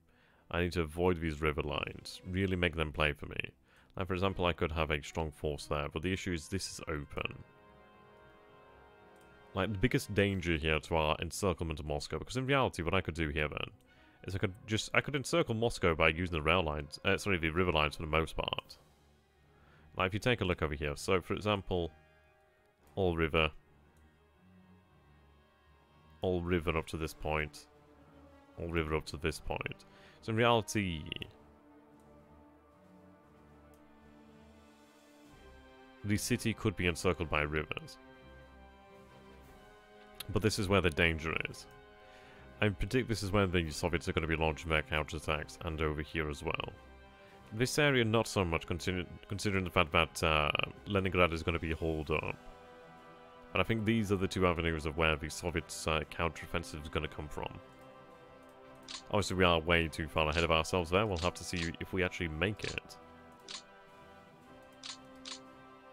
I need to avoid these river lines, really make them play for me. Like, for example, I could have a strong force there, but the issue is this is open. like the biggest danger here to our encirclement of Moscow. Because in reality, what I could do here then is I could just I could encircle Moscow by using the rail lines, uh, sorry, the river lines for the most part. Like if you take a look over here, so for example, all river, all river up to this point, all river up to this point. So in reality, the city could be encircled by rivers. But this is where the danger is. I predict this is where the Soviets are going to be launching their counterattacks, and over here as well. This area not so much, consider considering the fact that uh, Leningrad is going to be holed up. But I think these are the two avenues of where the Soviets' uh, counteroffensive is going to come from. Obviously, we are way too far ahead of ourselves there. We'll have to see if we actually make it.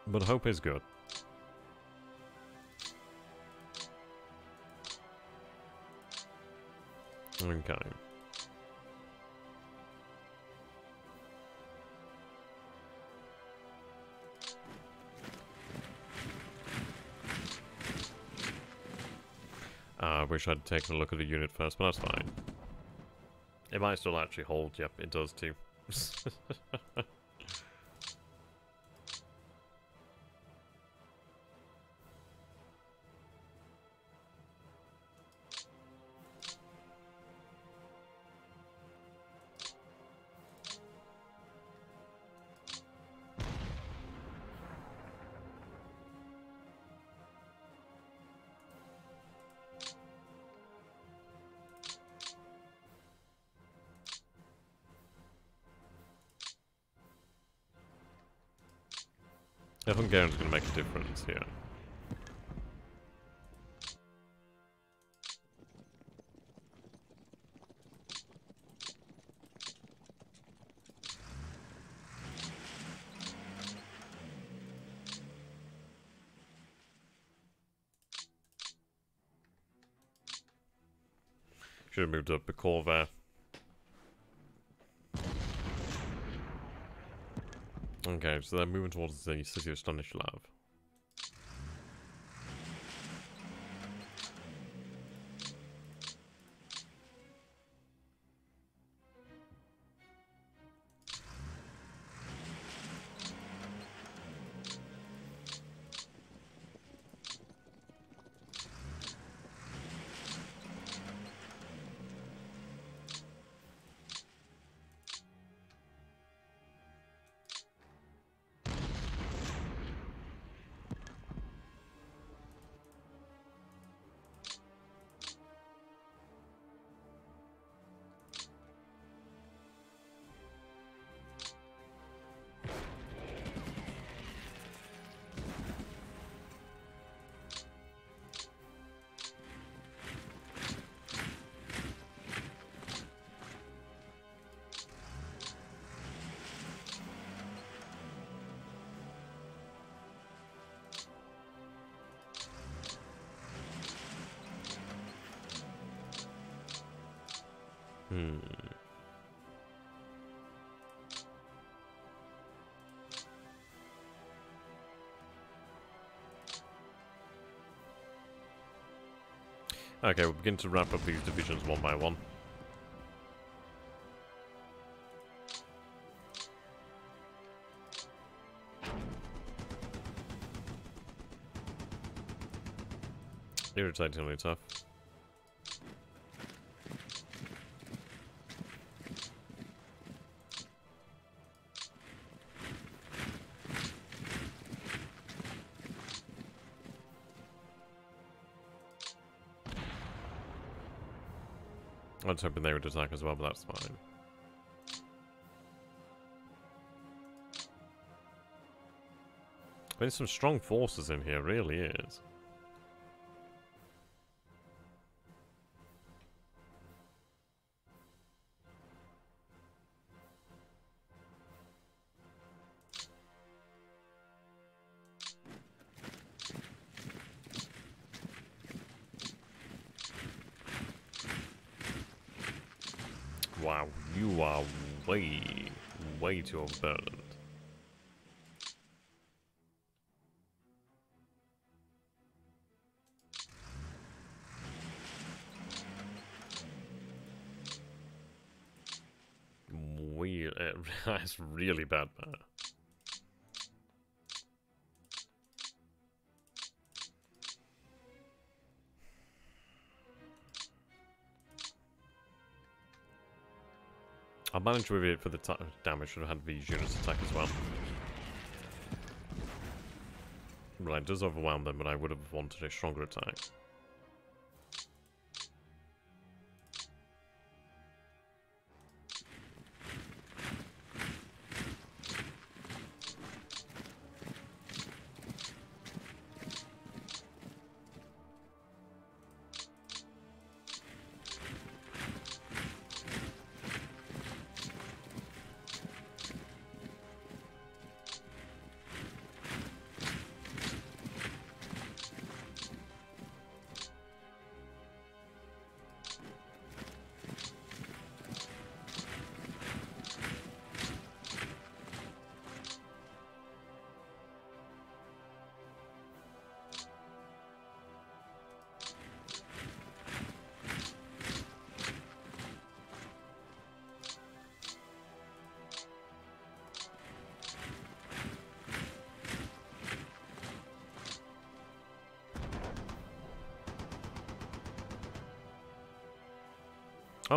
But hope is good. Okay. Uh, I wish I'd taken a look at the unit first, but that's fine. It might still actually hold, yep, it does too. *laughs* Garen's going to make a difference here. Should have moved up Bekor there. Okay, so they're moving towards the city of Stanislav. Hmm. Okay, we'll begin to wrap up these divisions one by one. Irritatingly tough. I was hoping they would attack as well, but that's fine. There's some strong forces in here, really is. to your Verland. We, *laughs* uh, that's really bad man. Managed with it for the damage, should have had these units attack as well. Right, it does overwhelm them, but I would have wanted a stronger attack.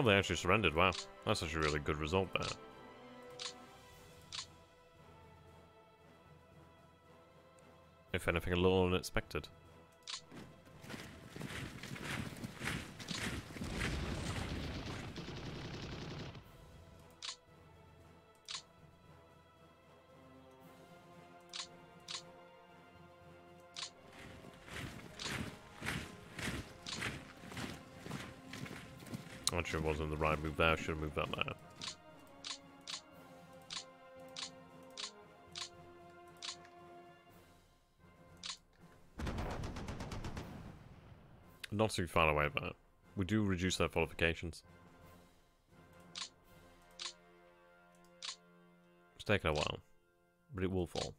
Oh, they actually surrendered. Wow. That's actually a really good result there. If anything, a little unexpected. There. I should have moved that there. Not too far away, but we do reduce their qualifications. It's taken a while, but it will fall.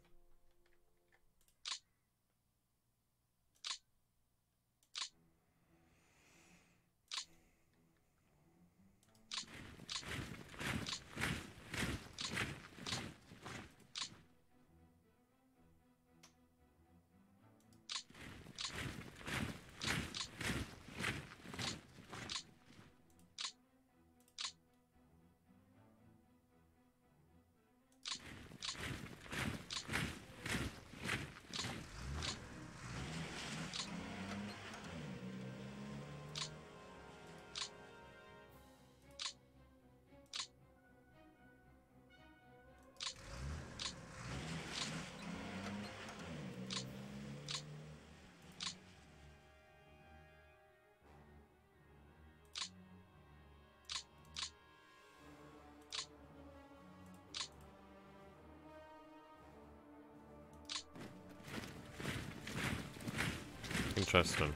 Interesting.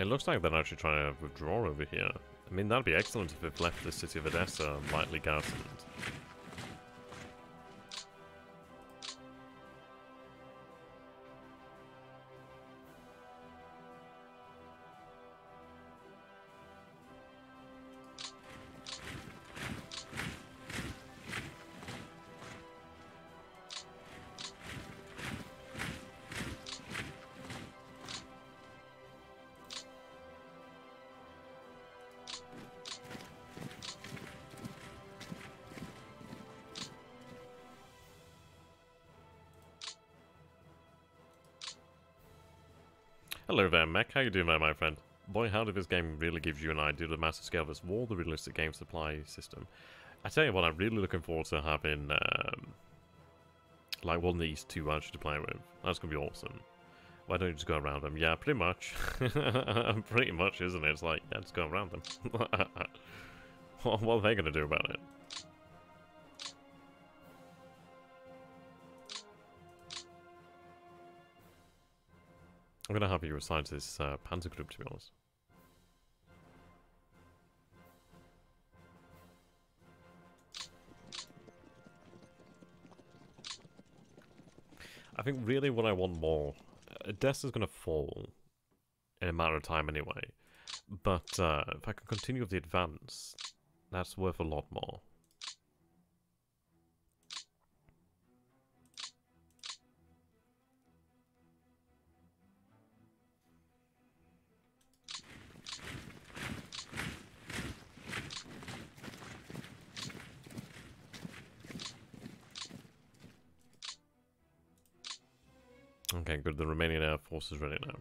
It looks like they're actually trying to withdraw over here. I mean, that'd be excellent if they've left the city of Odessa lightly garrisoned. How you doing there, my friend? Boy, how did this game really gives you an idea of the massive scale of this war, the realistic game supply system. I tell you what, I'm really looking forward to having, um, like, one of these two actually to play with. That's going to be awesome. Why don't you just go around them? Yeah, pretty much. *laughs* pretty much, isn't it? It's like, yeah, just go around them. *laughs* what are they going to do about it? I'm gonna have you assigned to this uh, Panzer group, to be honest. I think really what I want more... Uh, Death is going to fall in a matter of time anyway. But uh, if I can continue with the advance, that's worth a lot more. Good. The Romanian Air Force is ready now.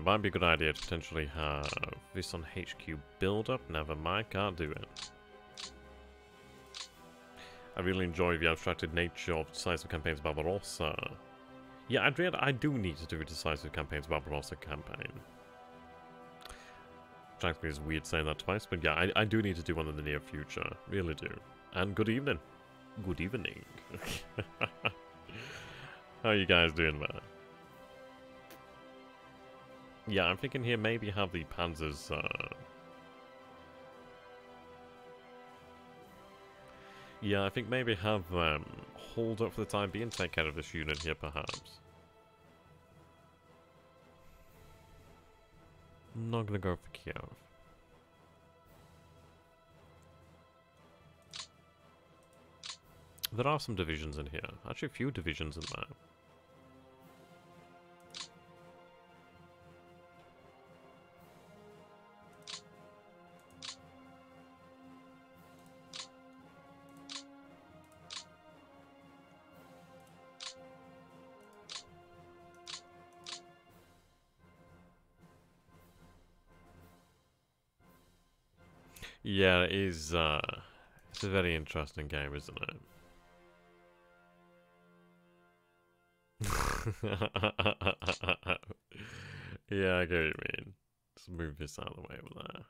It might be a good idea to potentially have this on HQ build up. Never mind, can't do it. I really enjoy the abstracted nature of decisive campaigns Barbarossa. Yeah, Adrian, I do need to do a decisive campaigns Barbarossa campaign. Me as weird saying that twice, but yeah, I, I do need to do one in the near future. Really do. And good evening. Good evening. *laughs* How are you guys doing there? Yeah, I'm thinking here maybe have the Panzers, uh... Yeah, I think maybe have um, hold up for the time being, take care of this unit here, perhaps. not gonna go for Kiev. There are some divisions in here. Actually, a few divisions in there. Yeah, it is, uh, it's a very interesting game, isn't it? *laughs* yeah, I get what you mean. Let's move this out of the way over there.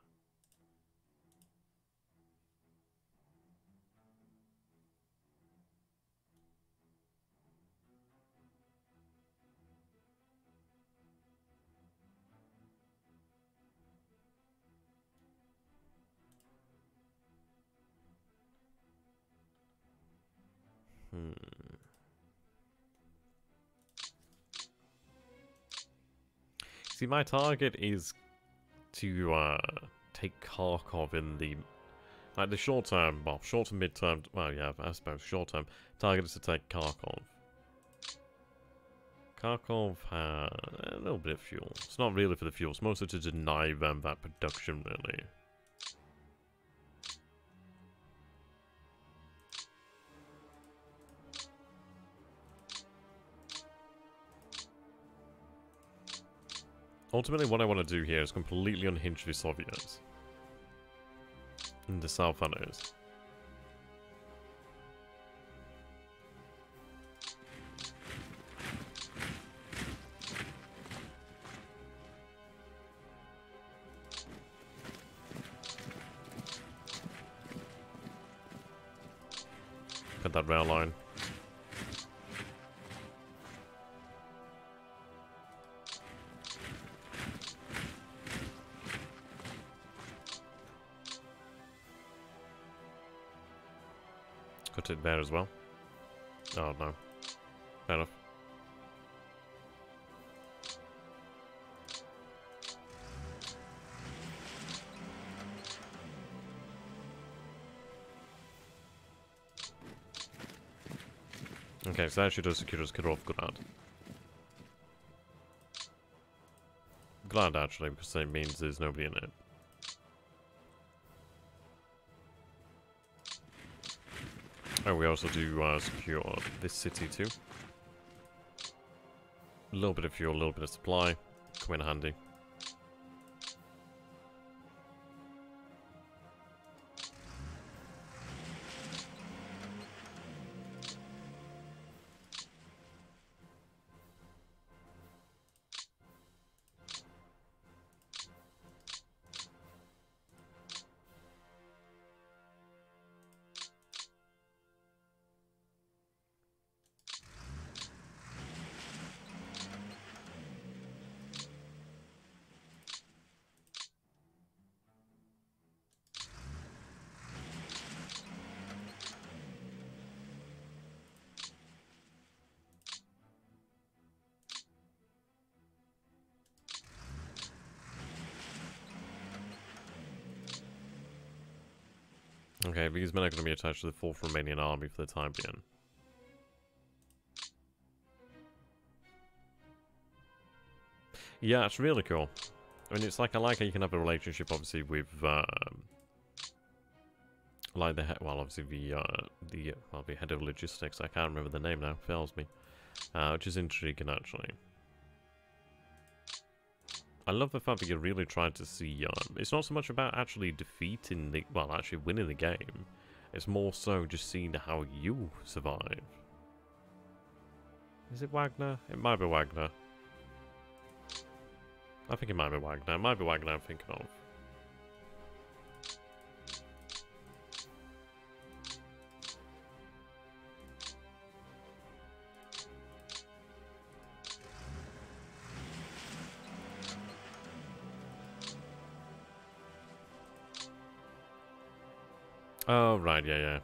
See, my target is to uh, take Kharkov in the like the short term, well, short to mid term. Well, yeah, I suppose short term. Target is to take Kharkov. Kharkov has a little bit of fuel. It's not really for the fuel. It's mostly to deny them that production, really. Ultimately, what I want to do here is completely unhinge the Soviets. And the Southerners. Cut So that actually does secure us off Glad. Glad, actually, because that means there's nobody in it. Oh, we also do uh, secure this city too. A little bit of fuel, a little bit of supply. Come in handy. Attached to the 4th Romanian Army for the time being. Yeah, it's really cool. I mean, it's like, I like how you can have a relationship, obviously, with, um, like the, well, obviously the, uh, the, well, the head of logistics, I can't remember the name now, fails me, uh, which is intriguing, actually. I love the fact that you're really trying to see, um, it's not so much about actually defeating the, well, actually winning the game. It's more so just seeing how you survive. Is it Wagner? It might be Wagner. I think it might be Wagner. It might be Wagner I'm thinking of. Right, yeah, yeah.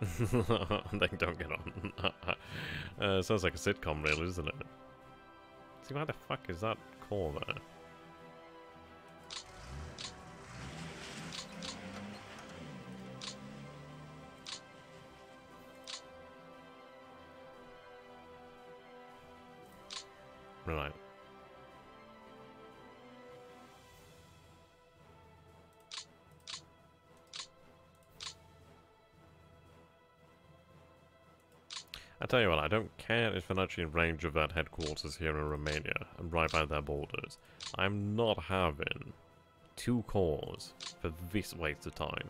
*laughs* they don't get on. *laughs* uh, sounds like a sitcom, really, isn't it? See, why the fuck is that corps there? Right. I tell you what, I don't care if they're actually in range of that headquarters here in Romania and right by their borders. I'm not having two corps for this waste of time.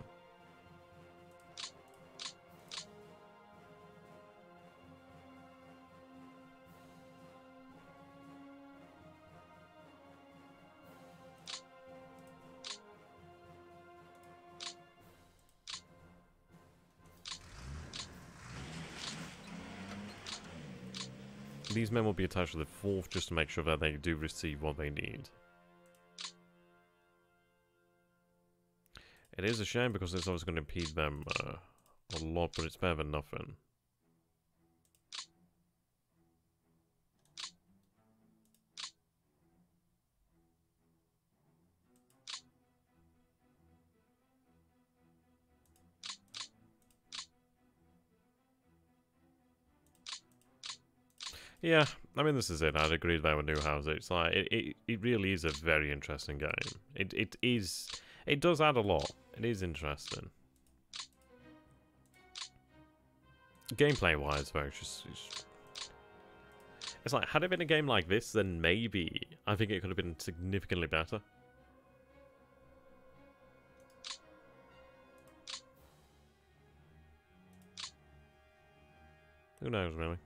These men will be attached to the fourth just to make sure that they do receive what they need. It is a shame because it's always going to impede them uh, a lot, but it's better than nothing. Yeah, I mean, this is it. I'd agree with New House. It's like, it, it, it really is a very interesting game. It, it is, it does add a lot. It is interesting. Gameplay-wise, though, it's just, it's, it's like, had it been a game like this, then maybe I think it could have been significantly better. Who knows, really?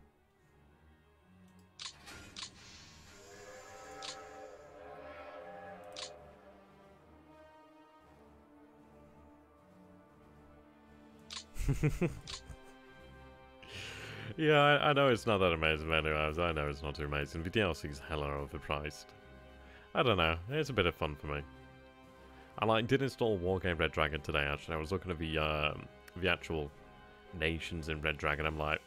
*laughs* yeah, I, I, know it's not that amazing anyways. I know it's not too amazing. The DLC is hella overpriced. I don't know. It's a bit of fun for me. I like did install Wargame Red Dragon today. Actually, I was looking at the um, the actual nations in Red Dragon. I'm like,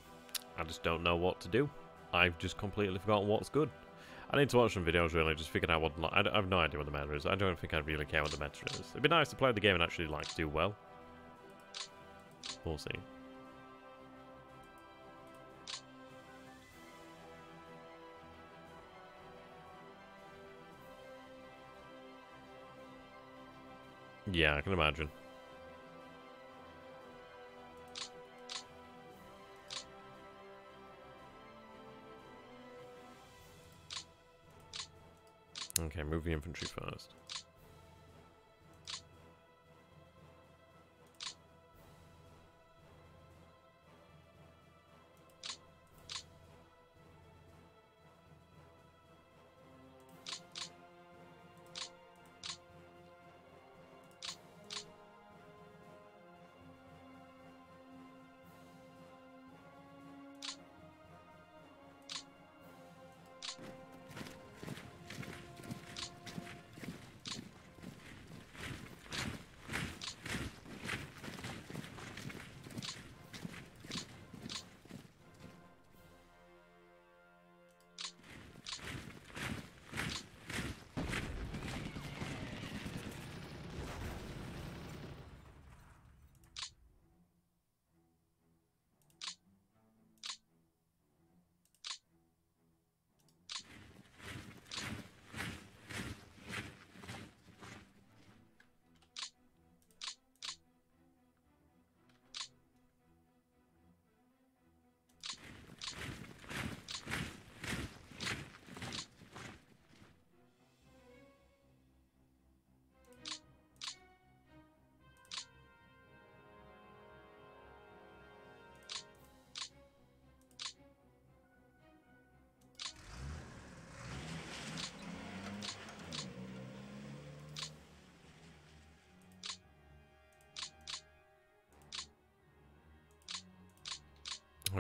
I just don't know what to do. I've just completely forgotten what's good. I need to watch some videos really, just figure out what. I, I have no idea what the meta is. I don't think I really care what the meta is. It'd be nice to play the game and actually like do well. See. Yeah, I can imagine. Okay, move the infantry first.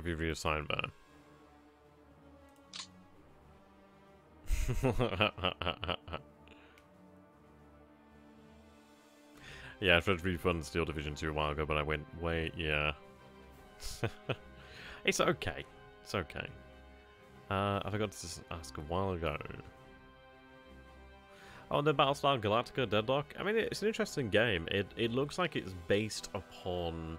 You reassigned that? *laughs* yeah, I tried to refund Steel Division 2 a while ago, but I went, wait, yeah. *laughs* it's okay. It's okay. Uh, I forgot to ask a while ago. Oh, the Battlestar Galactica Deadlock. I mean, it's an interesting game. It it looks like it's based upon,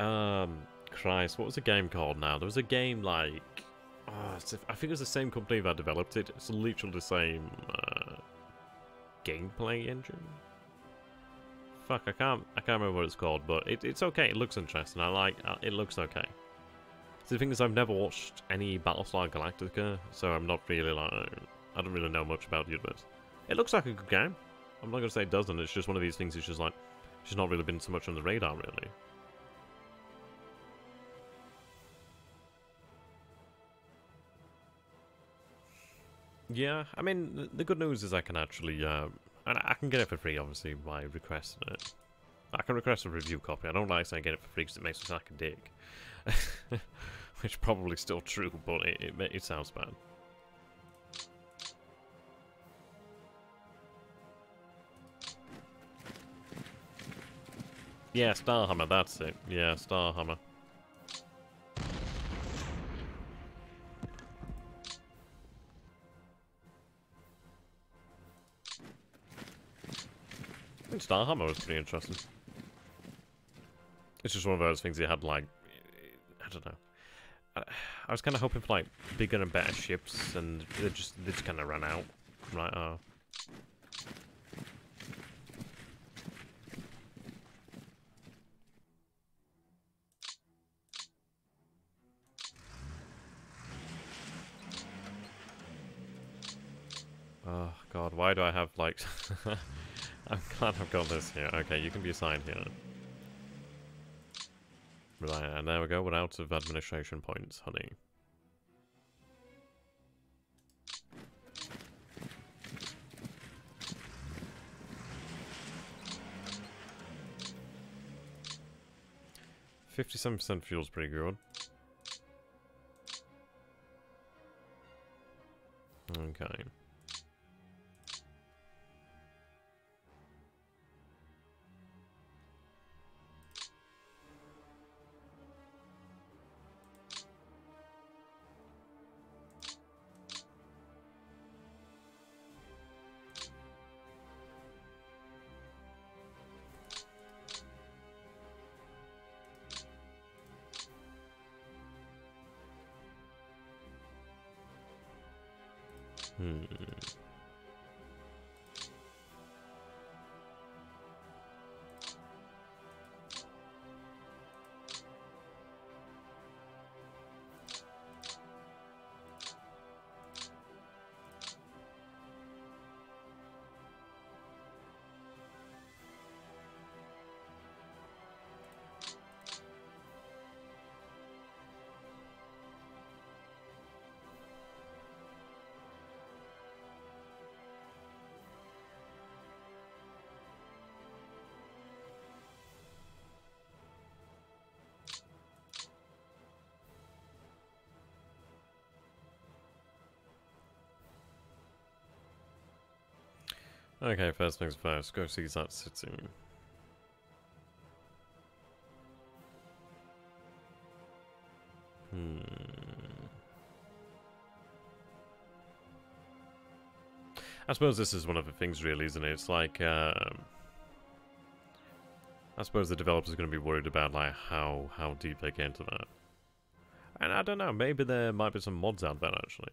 um, Christ, what was the game called now? There was a game like, oh, I think it was the same company that developed it. It's literally the same uh, gameplay engine. Fuck, I can't I can't remember what it's called, but it, it's okay. It looks interesting. I like uh, it. Looks okay. So the thing is, I've never watched any Battlestar Galactica, so I'm not really like I don't really know much about the universe. It looks like a good game. I'm not going to say it doesn't. It's just one of these things It's just like, it's not really been so much on the radar, really. Yeah, I mean, the good news is I can actually, uh, and I can get it for free, obviously, by requesting it. I can request a review copy. I don't like saying get it for free because it makes me sound like a dick. *laughs* Which probably still true, but it, it, it sounds bad. Yeah, Starhammer, that's it. Yeah, Starhammer. I think Starhammer was pretty interesting. It's just one of those things you had, like, I don't know. I, I was kind of hoping for, like, bigger and better ships, and they just, they just kind of ran out. Right, oh. Oh god, why do I have like... *laughs* I'm glad I've got this here. Okay, you can be assigned here. Right, and there we go, we're out of administration points, honey. Fifty-seven percent fuel's pretty good. Okay. Okay, first things first, go see that city. Hmm. I suppose this is one of the things really, isn't it? It's like, um, I suppose the developers are going to be worried about like how, how deep they get into that. And I don't know, maybe there might be some mods out there actually.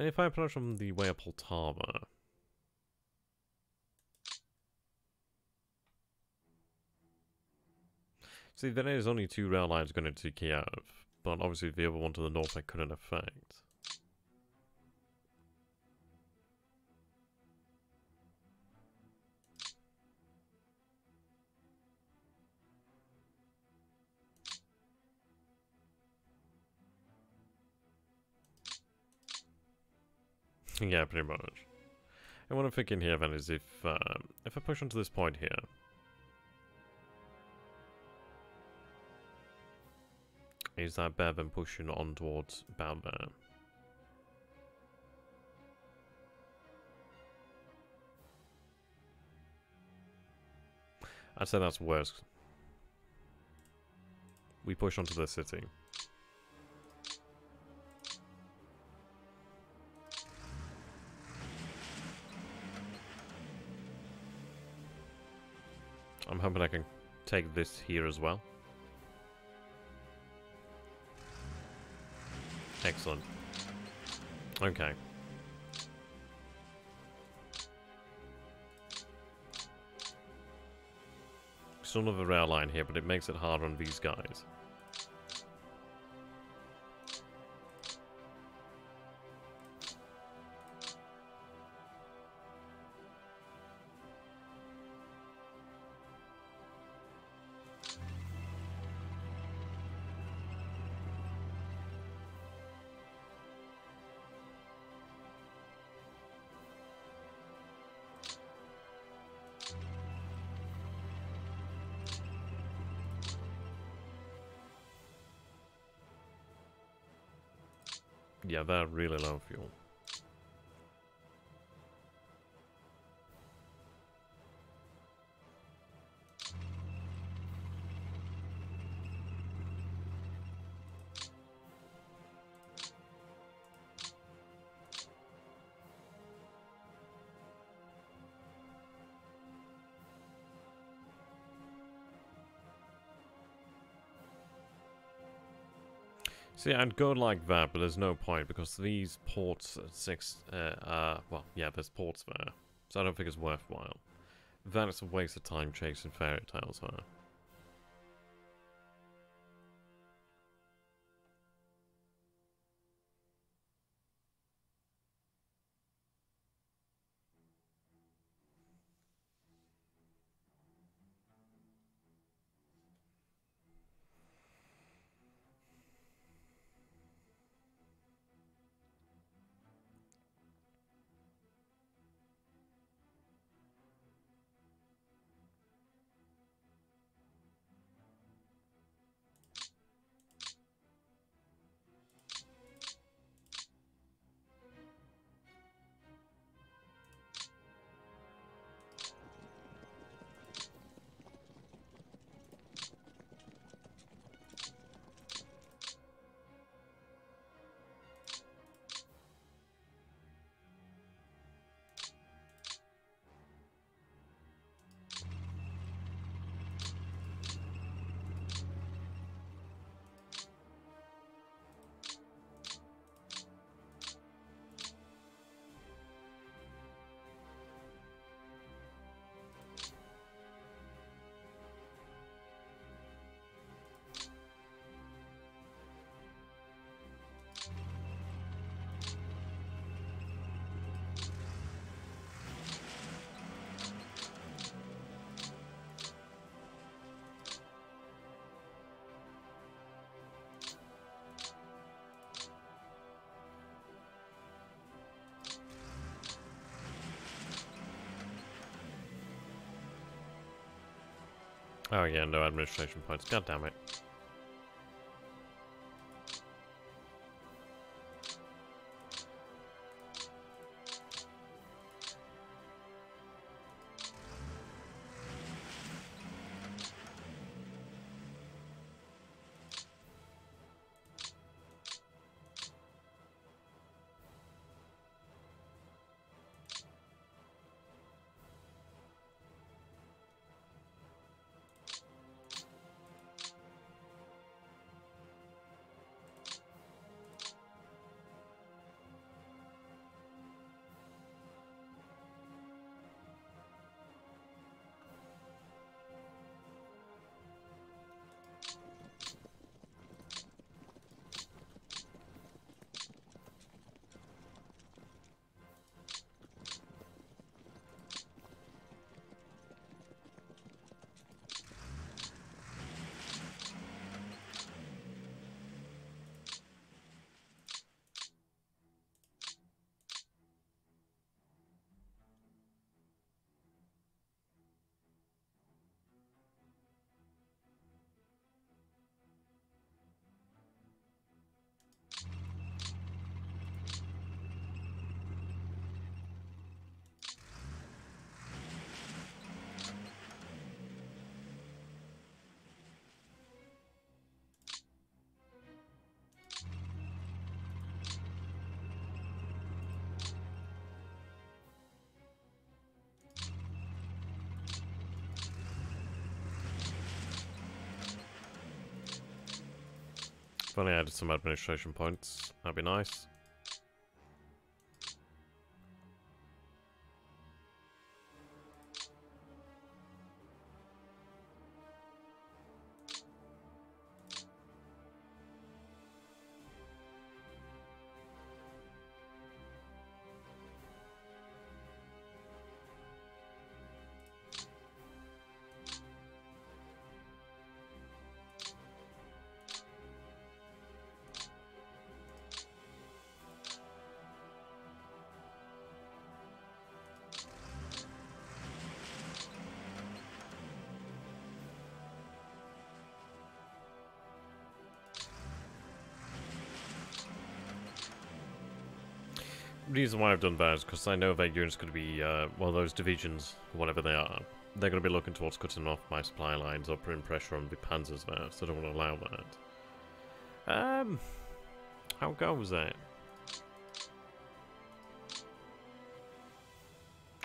If I approach from the way of Poltava... See, there is only two rail lines going into Kiev, but obviously the other one to the north I couldn't affect. Yeah, pretty much. And what I'm thinking here then is if um, if I push onto this point here, is that better than pushing on towards about there? I'd say that's worse. We push onto the city. I'm hoping I can take this here as well. Excellent. Okay. Still another rail line here, but it makes it hard on these guys. Really low fuel. See, I'd go like that, but there's no point because these ports at six, uh, uh, well, yeah, there's ports there, so I don't think it's worthwhile. That is a waste of time chasing fairy tales, huh? Oh yeah, no administration points. God damn it. If only added some administration points, that'd be nice. Reason why I've done that is because I know that unit's going to be, uh, well, those divisions, whatever they are, they're going to be looking towards cutting off my supply lines or putting pressure on the panzers there, so I don't want to allow that. Um, how goes that?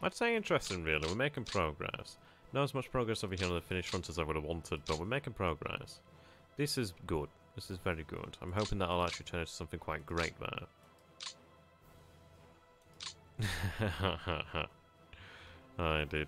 I'd say interesting, really. We're making progress. Not as much progress over here on the Finnish front as I would have wanted, but we're making progress. This is good. This is very good. I'm hoping that I'll actually turn into something quite great there. *laughs* I did.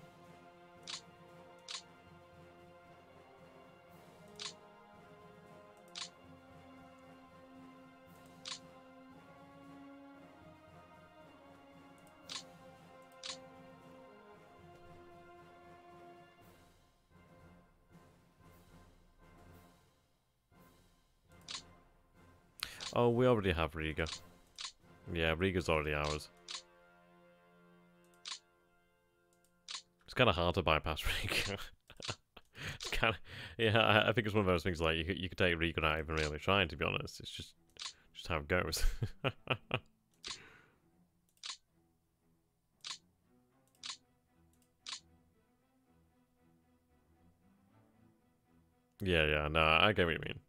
Oh, we already have Riga. Yeah, Riga's already ours. Kind of hard to bypass *laughs* it's kind of, yeah, I, I, think it's one of those things like you could, you could take Riga without even really trying, to be honest. It's just, just how it goes. *laughs* yeah, yeah, no, I get what you mean.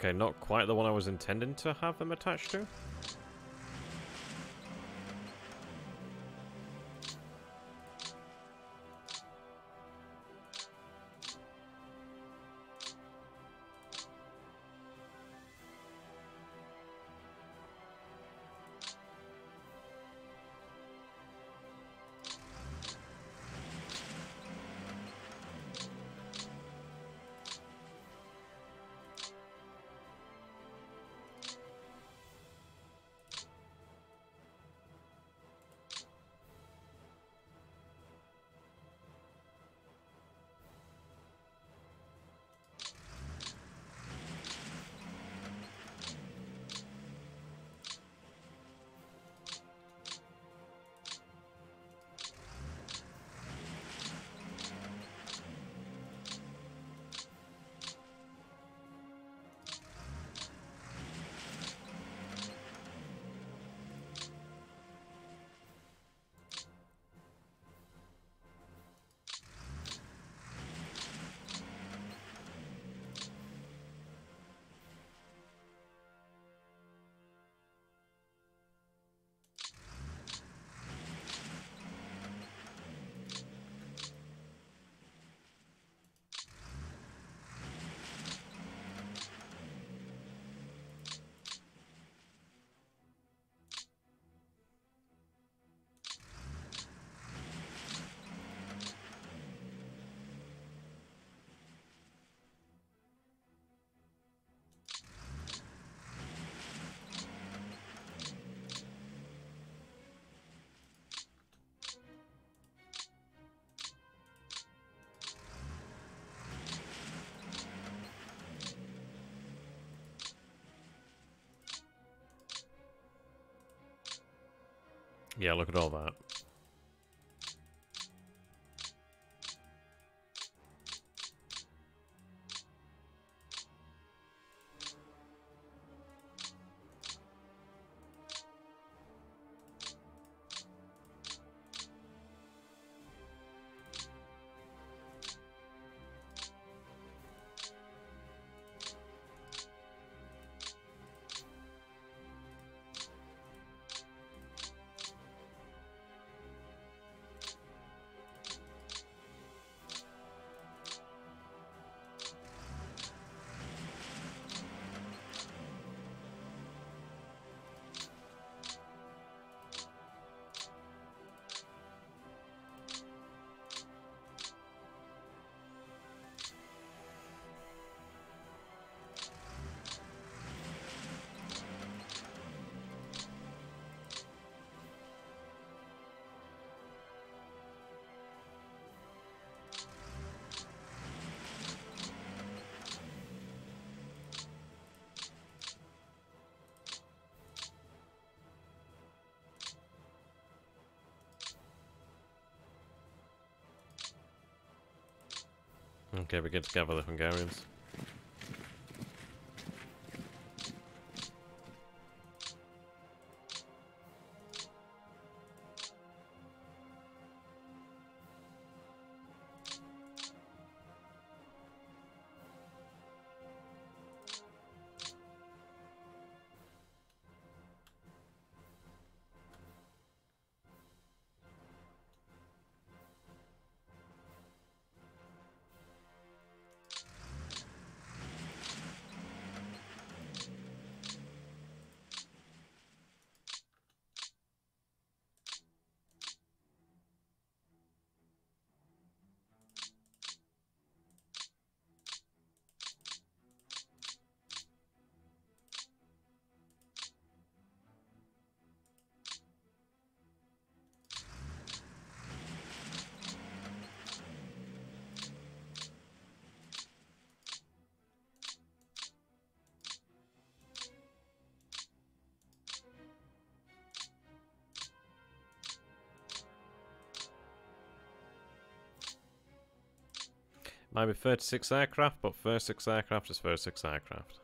Okay, not quite the one I was intending to have them attached to. Yeah, look at all that. Okay, we get to gather the Hungarians. Might be 36 aircraft, but first six aircraft is first six aircraft.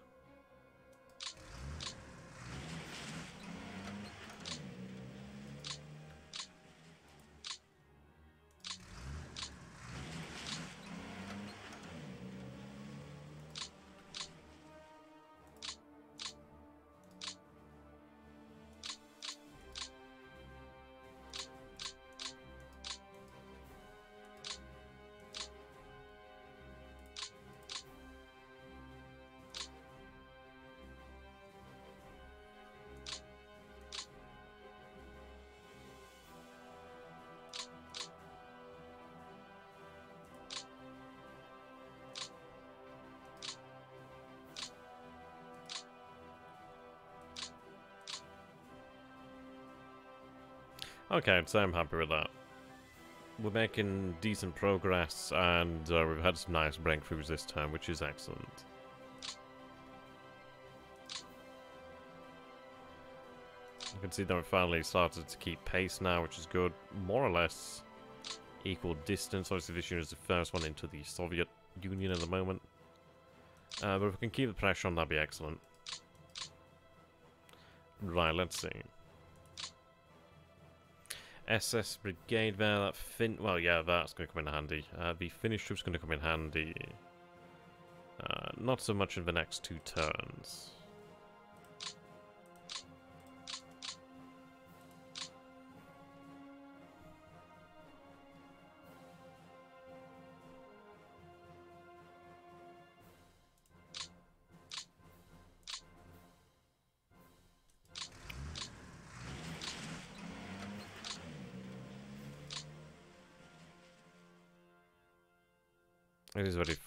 Okay, so I'm happy with that. We're making decent progress, and uh, we've had some nice breakthroughs this time, which is excellent. You can see that we finally started to keep pace now, which is good. More or less equal distance. Obviously, this unit is the first one into the Soviet Union at the moment. Uh, but if we can keep the pressure on, that'd be excellent. Right, let's see. SS Brigade there, that fin... Well, yeah, that's going to come in handy. Uh, the Finnish troops going to come in handy. Uh, not so much in the next two turns.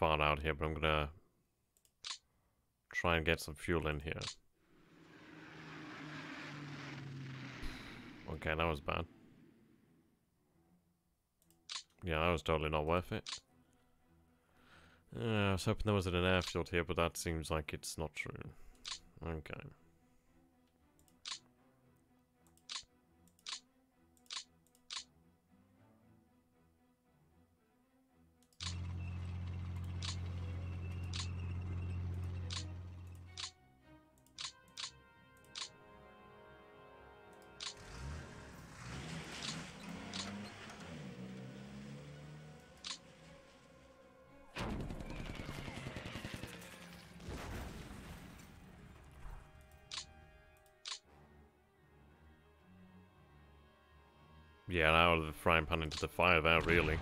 Far out here, but I'm gonna try and get some fuel in here. Okay, that was bad. Yeah, that was totally not worth it. Uh, I was hoping there was an airfield here, but that seems like it's not true. Okay. Yeah, out of the frying pan into the fire there, really.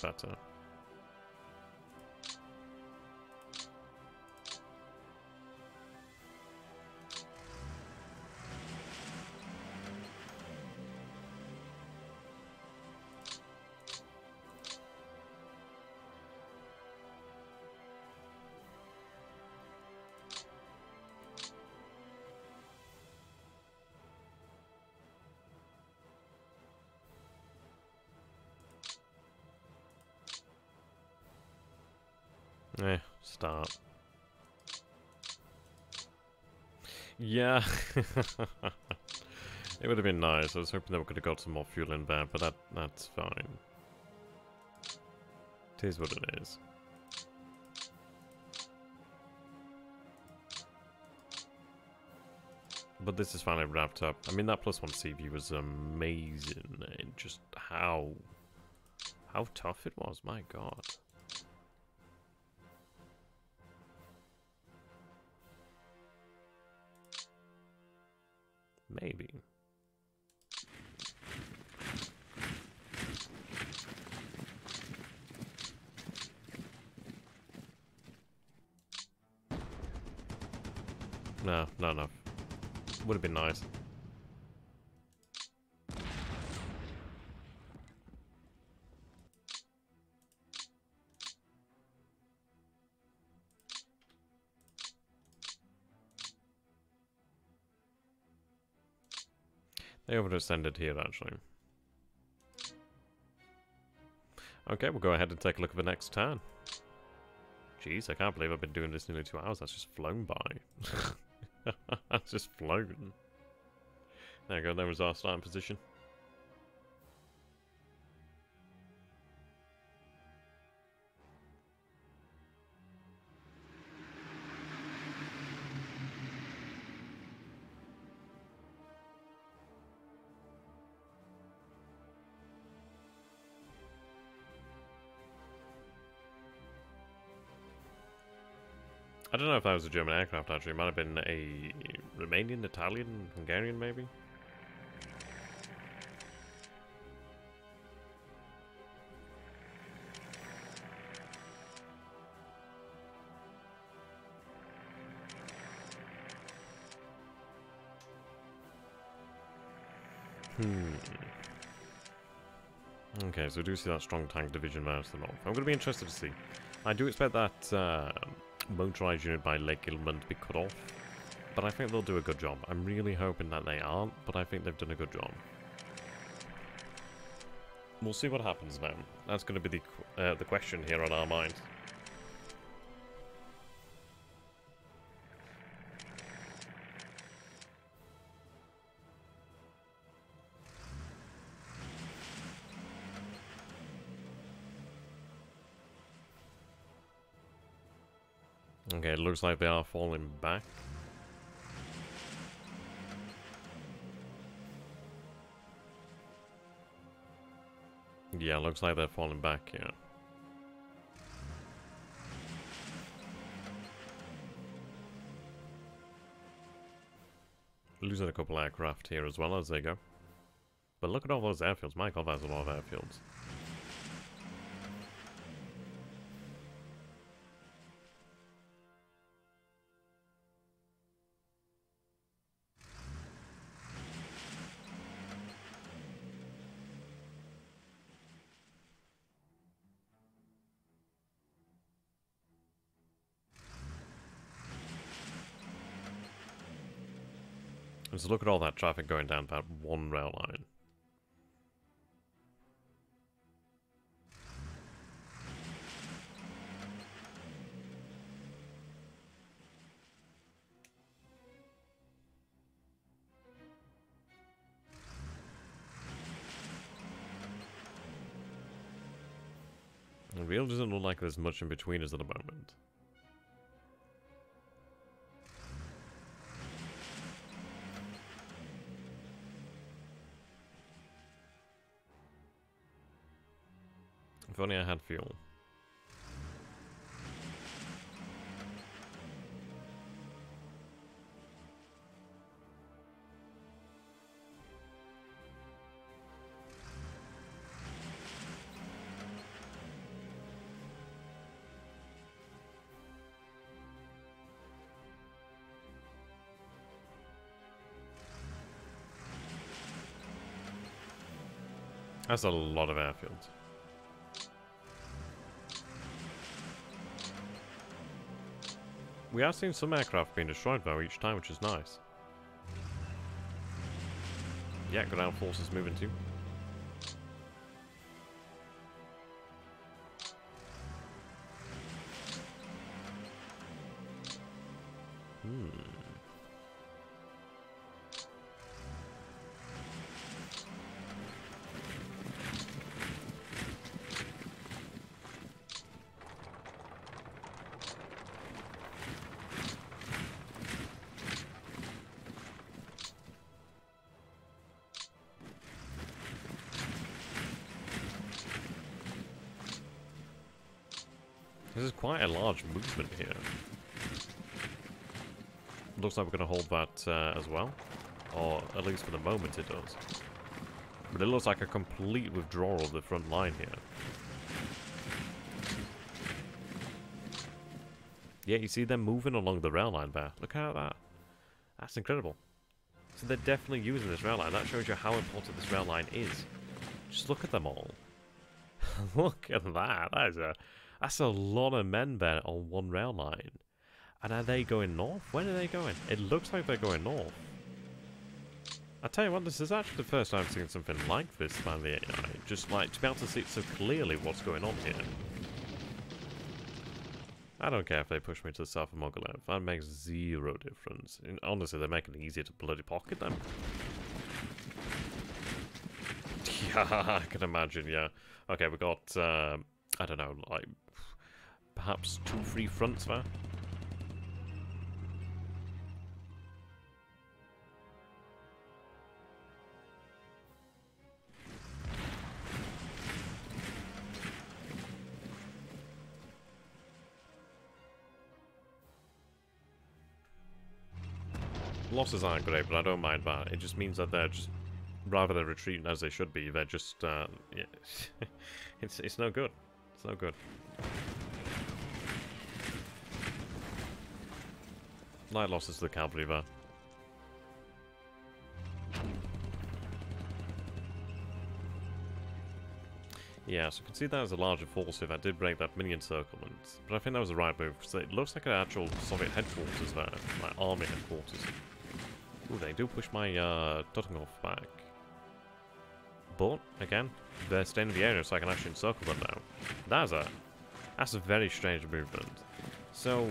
Better. Yeah. *laughs* it would have been nice. I was hoping that we could have got some more fuel in there, but that that's fine. It is what it is. But this is finally wrapped up. I mean, that plus one CV was amazing. And just how... How tough it was, my god. Nice. They overextended here, actually. Okay, we'll go ahead and take a look at the next turn. Jeez, I can't believe I've been doing this nearly two hours. That's just flown by. *laughs* That's just flown. There we go, there was our starting position. I don't know if that was a German aircraft, actually. It might have been a Romanian, Italian, Hungarian, maybe? Okay, so we do see that strong tank division there to the north. I'm going to be interested to see. I do expect that... Uh, motorized unit by Lake Ilmen to be cut off. But I think they'll do a good job. I'm really hoping that they aren't, but I think they've done a good job. We'll see what happens now. That's going to be the, uh, the question here on our mind. Looks like they are falling back. Yeah, looks like they're falling back, yeah. Losing a couple aircraft here as well as they go. But look at all those airfields. God, that's a lot of airfields. look at all that traffic going down that one rail line. It really doesn't look like there's much in between us at the moment. If only I had fuel. That's a lot of airfields. We are seeing some aircraft being destroyed though each time, which is nice. Yeah, ground forces moving too. Looks like we're going to hold that uh, as well. Or at least for the moment it does. But it looks like a complete withdrawal of the front line here. Yeah, you see them moving along the rail line there. Look at that. That's incredible. So they're definitely using this rail line. That shows you how important this rail line is. Just look at them all. *laughs* look at that. That is a that's a lot of men there on one rail line. And are they going north? When are they going? It looks like they're going north. I tell you what, this is actually the first time I've seen something like this by the AI. Just like, to be able to see so clearly what's going on here. I don't care if they push me to the south of Mogilev. That makes zero difference. And honestly, they're making it easier to bloody pocket them. *laughs* Yeah, I can imagine, yeah. Okay, we got, uh, I don't know, like perhaps two free fronts there. Losses aren't great, but I don't mind that. It just means that they're just, rather than retreating as they should be, they're just, uh, yeah, *laughs* it's, it's no good. It's no good. Light losses to the cavalry there. Yeah, so you can see that as a larger force here that did break that minion encirclement. But I think that was the right move, because it looks like an actual Soviet headquarters there, like army headquarters. Ooh, they do push my uh, Duttinghoff back. But, again, they're staying in the area so I can actually encircle them now. That's a, that's a very strange movement. So,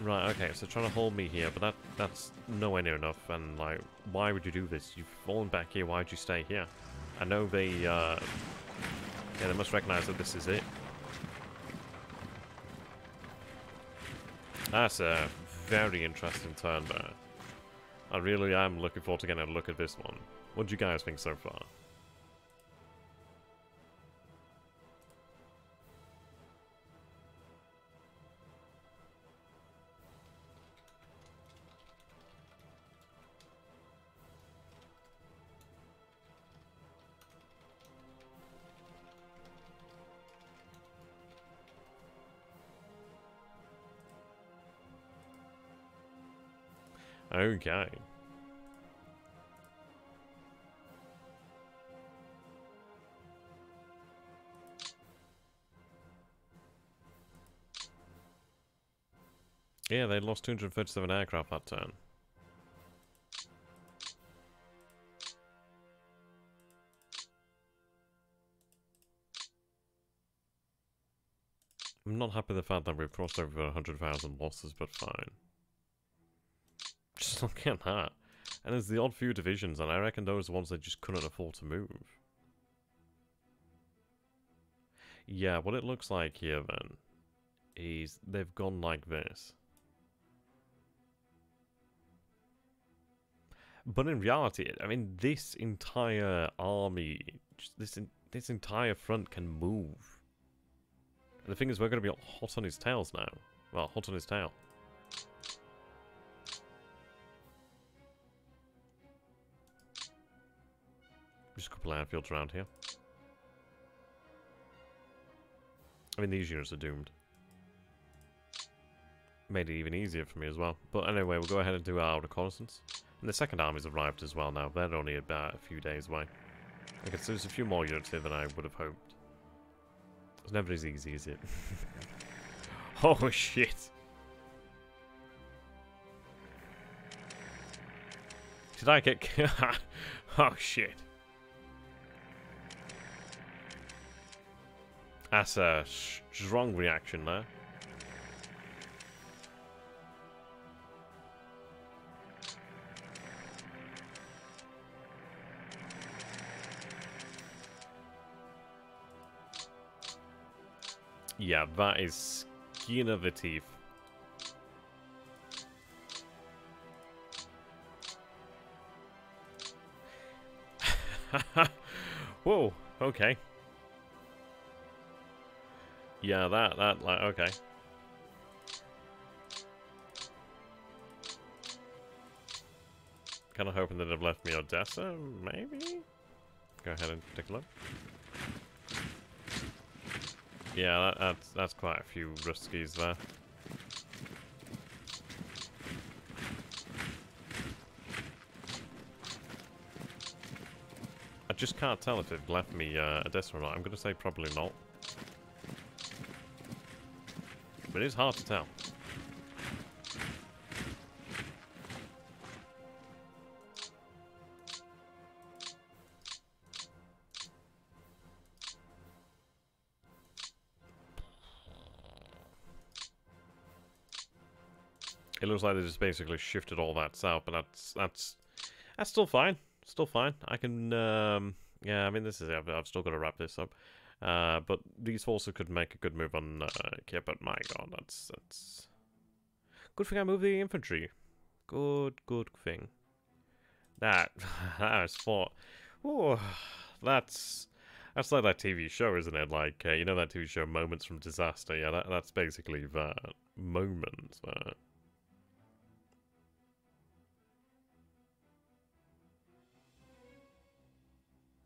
right, okay, so trying to hold me here, but that that's nowhere near enough, and, like, why would you do this? You've fallen back here, why would you stay here? I know they, uh, yeah, they must recognize that this is it. That's a very interesting turn there. I really am looking forward to getting a look at this one. What do you guys think so far? Okay. Yeah, they lost 237 aircraft that turn. I'm not happy with the fact that we've crossed over 100,000 losses, but fine. Look at *laughs* that. And there's the odd few divisions, and I reckon those are the ones they just couldn't afford to move. Yeah, what it looks like here then is they've gone like this. But in reality, I mean, this entire army, this this entire front can move. And the thing is, we're going to be hot on his tails now. Well, hot on his tail. Just a couple of airfields around here. I mean, these units are doomed. Made it even easier for me as well. But anyway, we'll go ahead and do our reconnaissance. And the second army's arrived as well now. They're only about a few days away. Okay, so there's a few more units here than I would have hoped. It's never as easy, is it? *laughs* oh, shit. Did I get... *laughs* oh, shit. That's a strong reaction there. Yeah, that is skin of the teeth. *laughs* Whoa, okay. Yeah, that, that, like, okay. Kind of hoping that they've left me Odessa, maybe? Go ahead and take a look. Yeah, that, that's, that's quite a few Ruskies there. I just can't tell if they've left me uh, Odessa or not. I'm going to say probably not. But it is hard to tell. It looks like they just basically shifted all that south, but that's that's that's still fine. Still fine. I can um yeah, I mean this is I've, I've still got to wrap this up. Uh, but these forces could make a good move on uh, yeah, but my god, that's that's good thing I moved the infantry. Good, good thing. That *laughs* that was. Oh, that's that's like that TV show, isn't it? Like uh, you know that TV show, Moments from Disaster. Yeah, that that's basically that moment. Uh,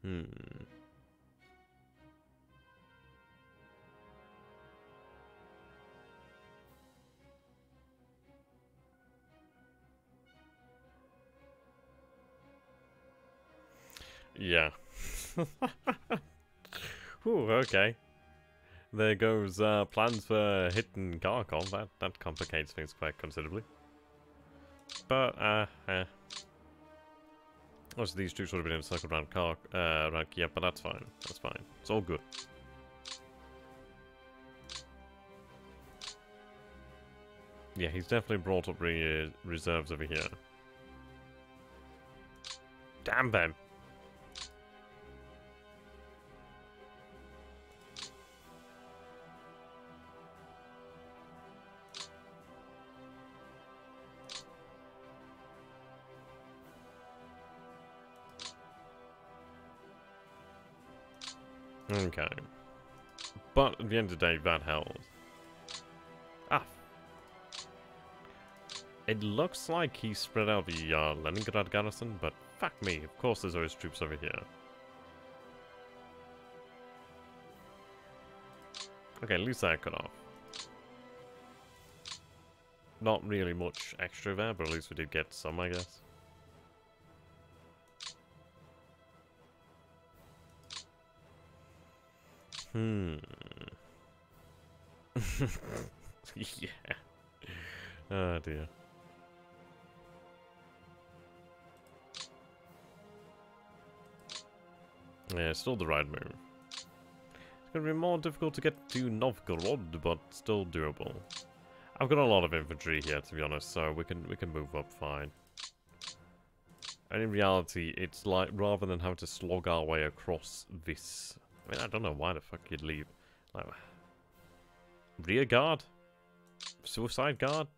Hmm. Yeah. *laughs* Ooh, okay. There goes uh, plans for hitting Kharkov. That, that complicates things quite considerably. But, uh, eh. Also, these troops would have been encircled around Car uh, around Kiev, but that's fine. That's fine. It's all good. Yeah, he's definitely brought up re reserves over here. Damn them! Okay. But at the end of the day, that held. Ah. It looks like he spread out the uh, Leningrad garrison, but fuck me, of course there's always troops over here. Okay, at least that cut off. Not really much extra there, but at least we did get some, I guess. Hmm. *laughs* yeah. Oh dear. Yeah, still the right move. It's gonna be more difficult to get to Novgorod, but still doable. I've got a lot of infantry here, to be honest, so we can we can move up fine. And in reality, it's like rather than having to slog our way across this I mean, I don't know why the fuck you'd leave Like, rear guard? Suicide guard?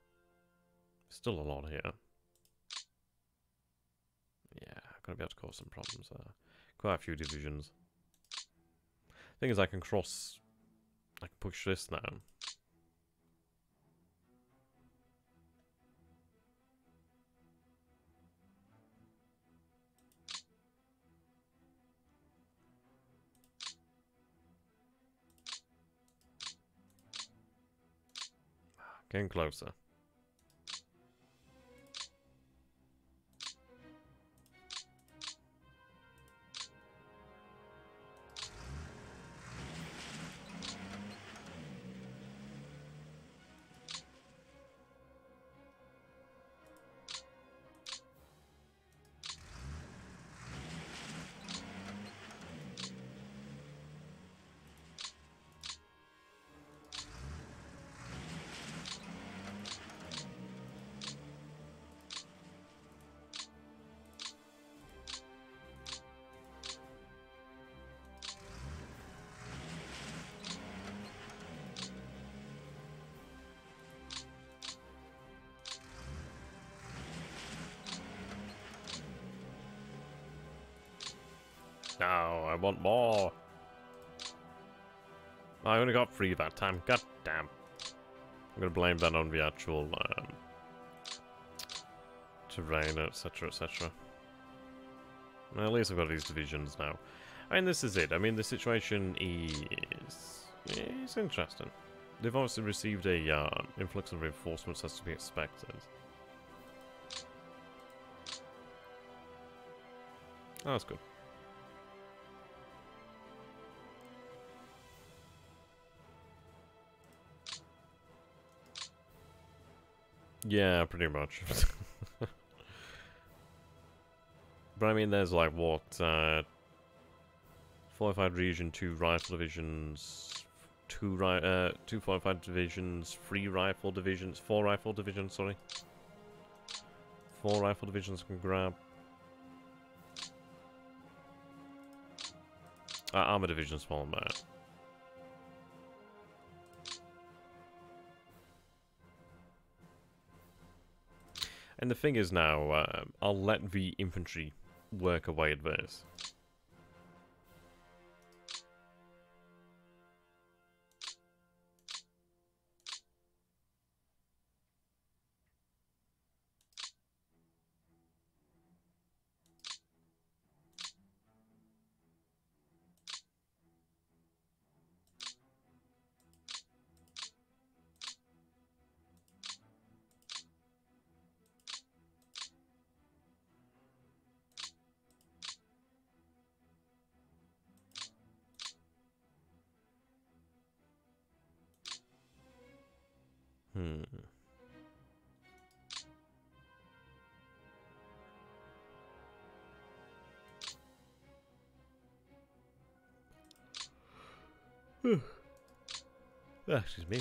Still a lot here. Yeah, gonna be able to cause some problems there. Quite a few divisions. Thing is, I can cross... I can push this now. Getting closer. Want more. I only got three that time. God damn. I'm gonna blame that on the actual um, terrain, etc., etc. Well, at least I've got these divisions now. I mean, this is it. I mean, the situation is... is interesting. They've obviously received a uh, influx of reinforcements as to be expected. Oh, that's good. Yeah, pretty much. *laughs* but I mean, there's like, what, uh, fortified region, two rifle divisions, two ri uh, two fortified divisions, three rifle divisions, four rifle divisions, sorry. Four rifle divisions can grab. Uh, armor divisions fall back. And the thing is now, uh, I'll let the infantry work away at this. Excuse me.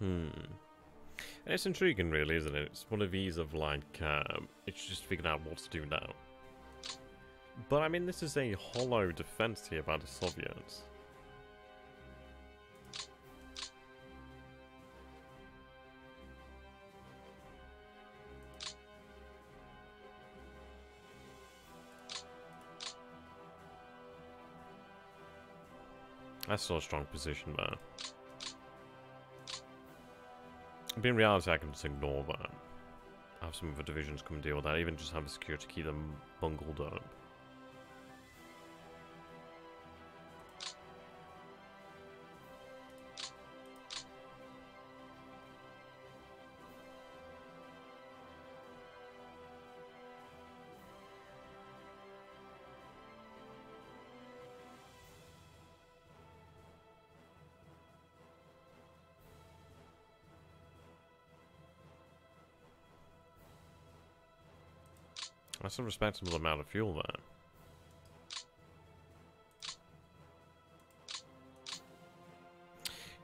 Hmm. And it's intriguing, really, isn't it? It's one of these of like, um, it's just figuring out what to do now. But I mean, this is a hollow defense here by the Soviets. That's still a strong position, man. But in reality, I can just ignore that. Have some of the divisions come and deal with that. Even just have a security keep them bungled up. That's a respectable amount of fuel there.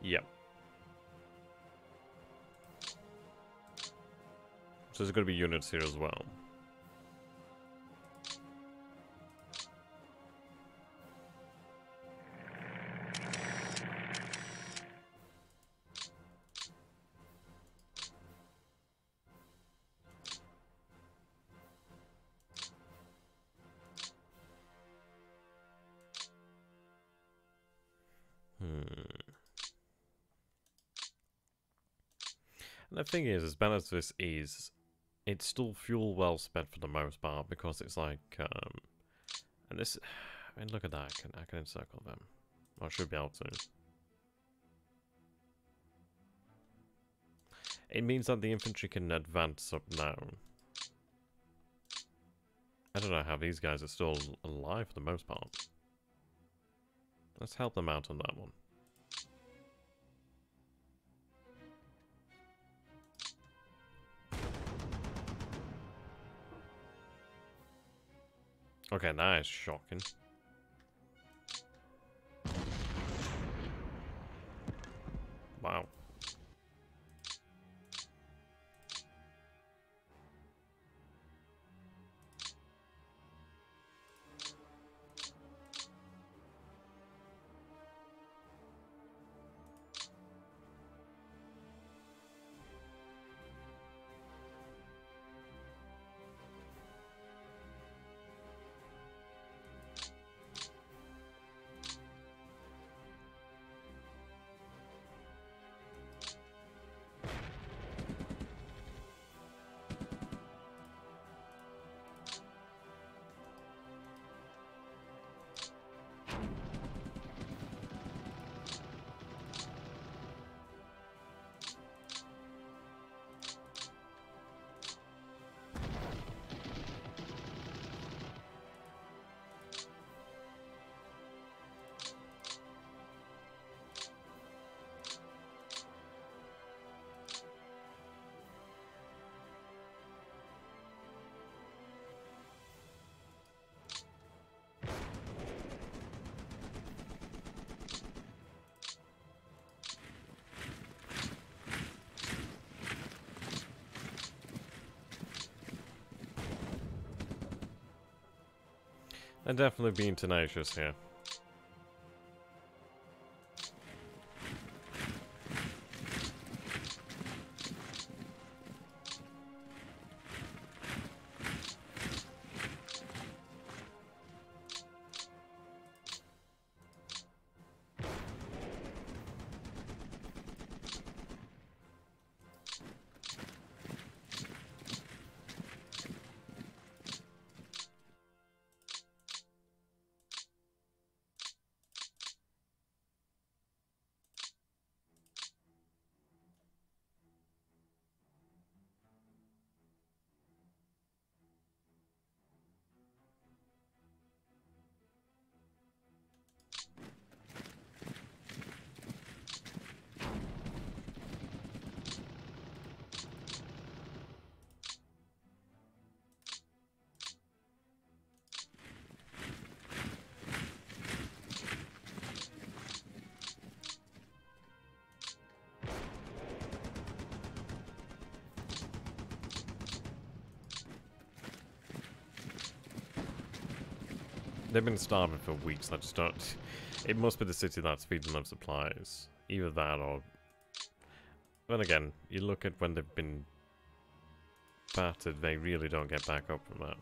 Yep. So there's going to be units here as well. Thing is, as bad as this is, it's still fuel well spent for the most part because it's like, um, and this, I mean, look at that. I can, I can encircle them. I should be able to. It means that the infantry can advance up now. I don't know how these guys are still alive for the most part. Let's help them out on that one. Okay, that is shocking. Wow. And definitely being tenacious here. They've been starving for weeks. I just don't... It must be the city that's feeding them supplies. Either that or... Then again, you look at when they've been battered, they really don't get back up from that.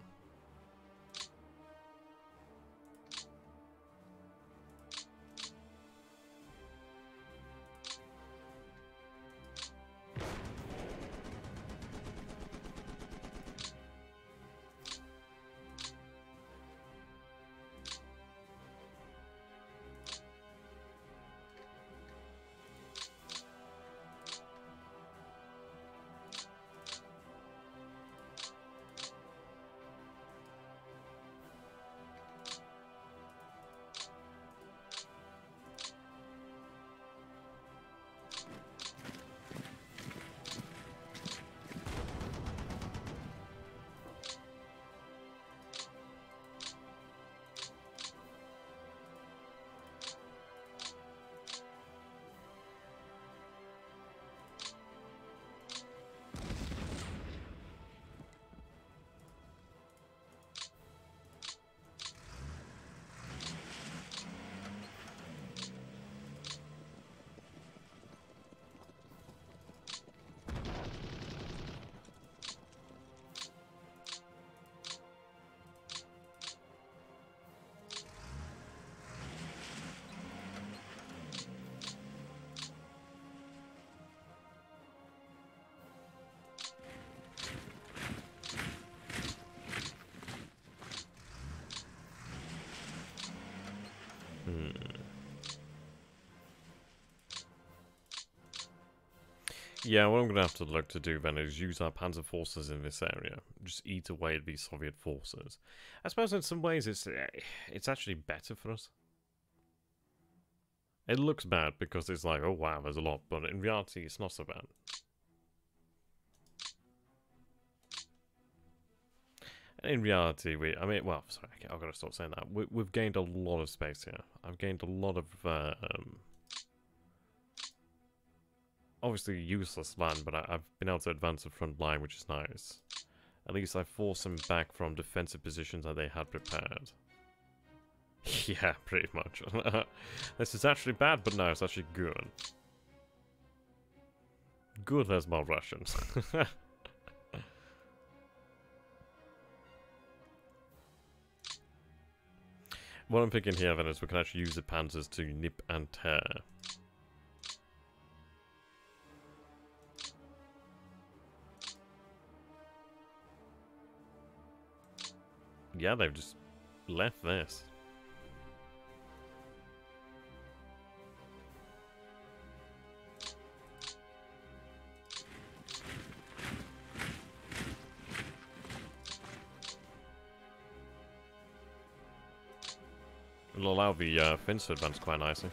Yeah, what I'm going to have to look to do then is use our panzer forces in this area. Just eat away at these Soviet forces. I suppose in some ways it's eh, it's actually better for us. It looks bad because it's like, oh wow, there's a lot, but in reality it's not so bad. In reality, we, I mean, well, sorry, I've got to stop saying that. We, have gained a lot of space here. I've gained a lot of uh, um, obviously useless land, but I, have been able to advance the front line, which is nice. At least I forced them back from defensive positions that they had prepared. *laughs* yeah, pretty much. *laughs* this is actually bad, but no, it's actually good. Good as more Russians. *laughs* what I'm thinking here then is we can actually use the panzers to nip and tear. Yeah, they've just left this. It'll allow the uh, Finns to advance quite nicely.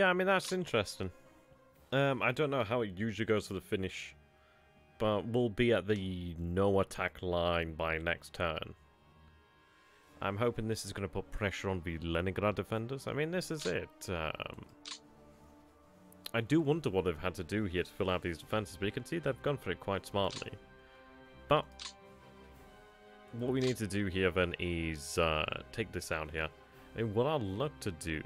Yeah, I mean, that's interesting. Um, I don't know how it usually goes for the Finnish, but we'll be at the no attack line by next turn. I'm hoping this is going to put pressure on the Leningrad defenders. I mean, this is it. Um, I do wonder what they've had to do here to fill out these defenses, but you can see they've gone for it quite smartly. But what we need to do here then is uh, take this out here. And what I'd love to do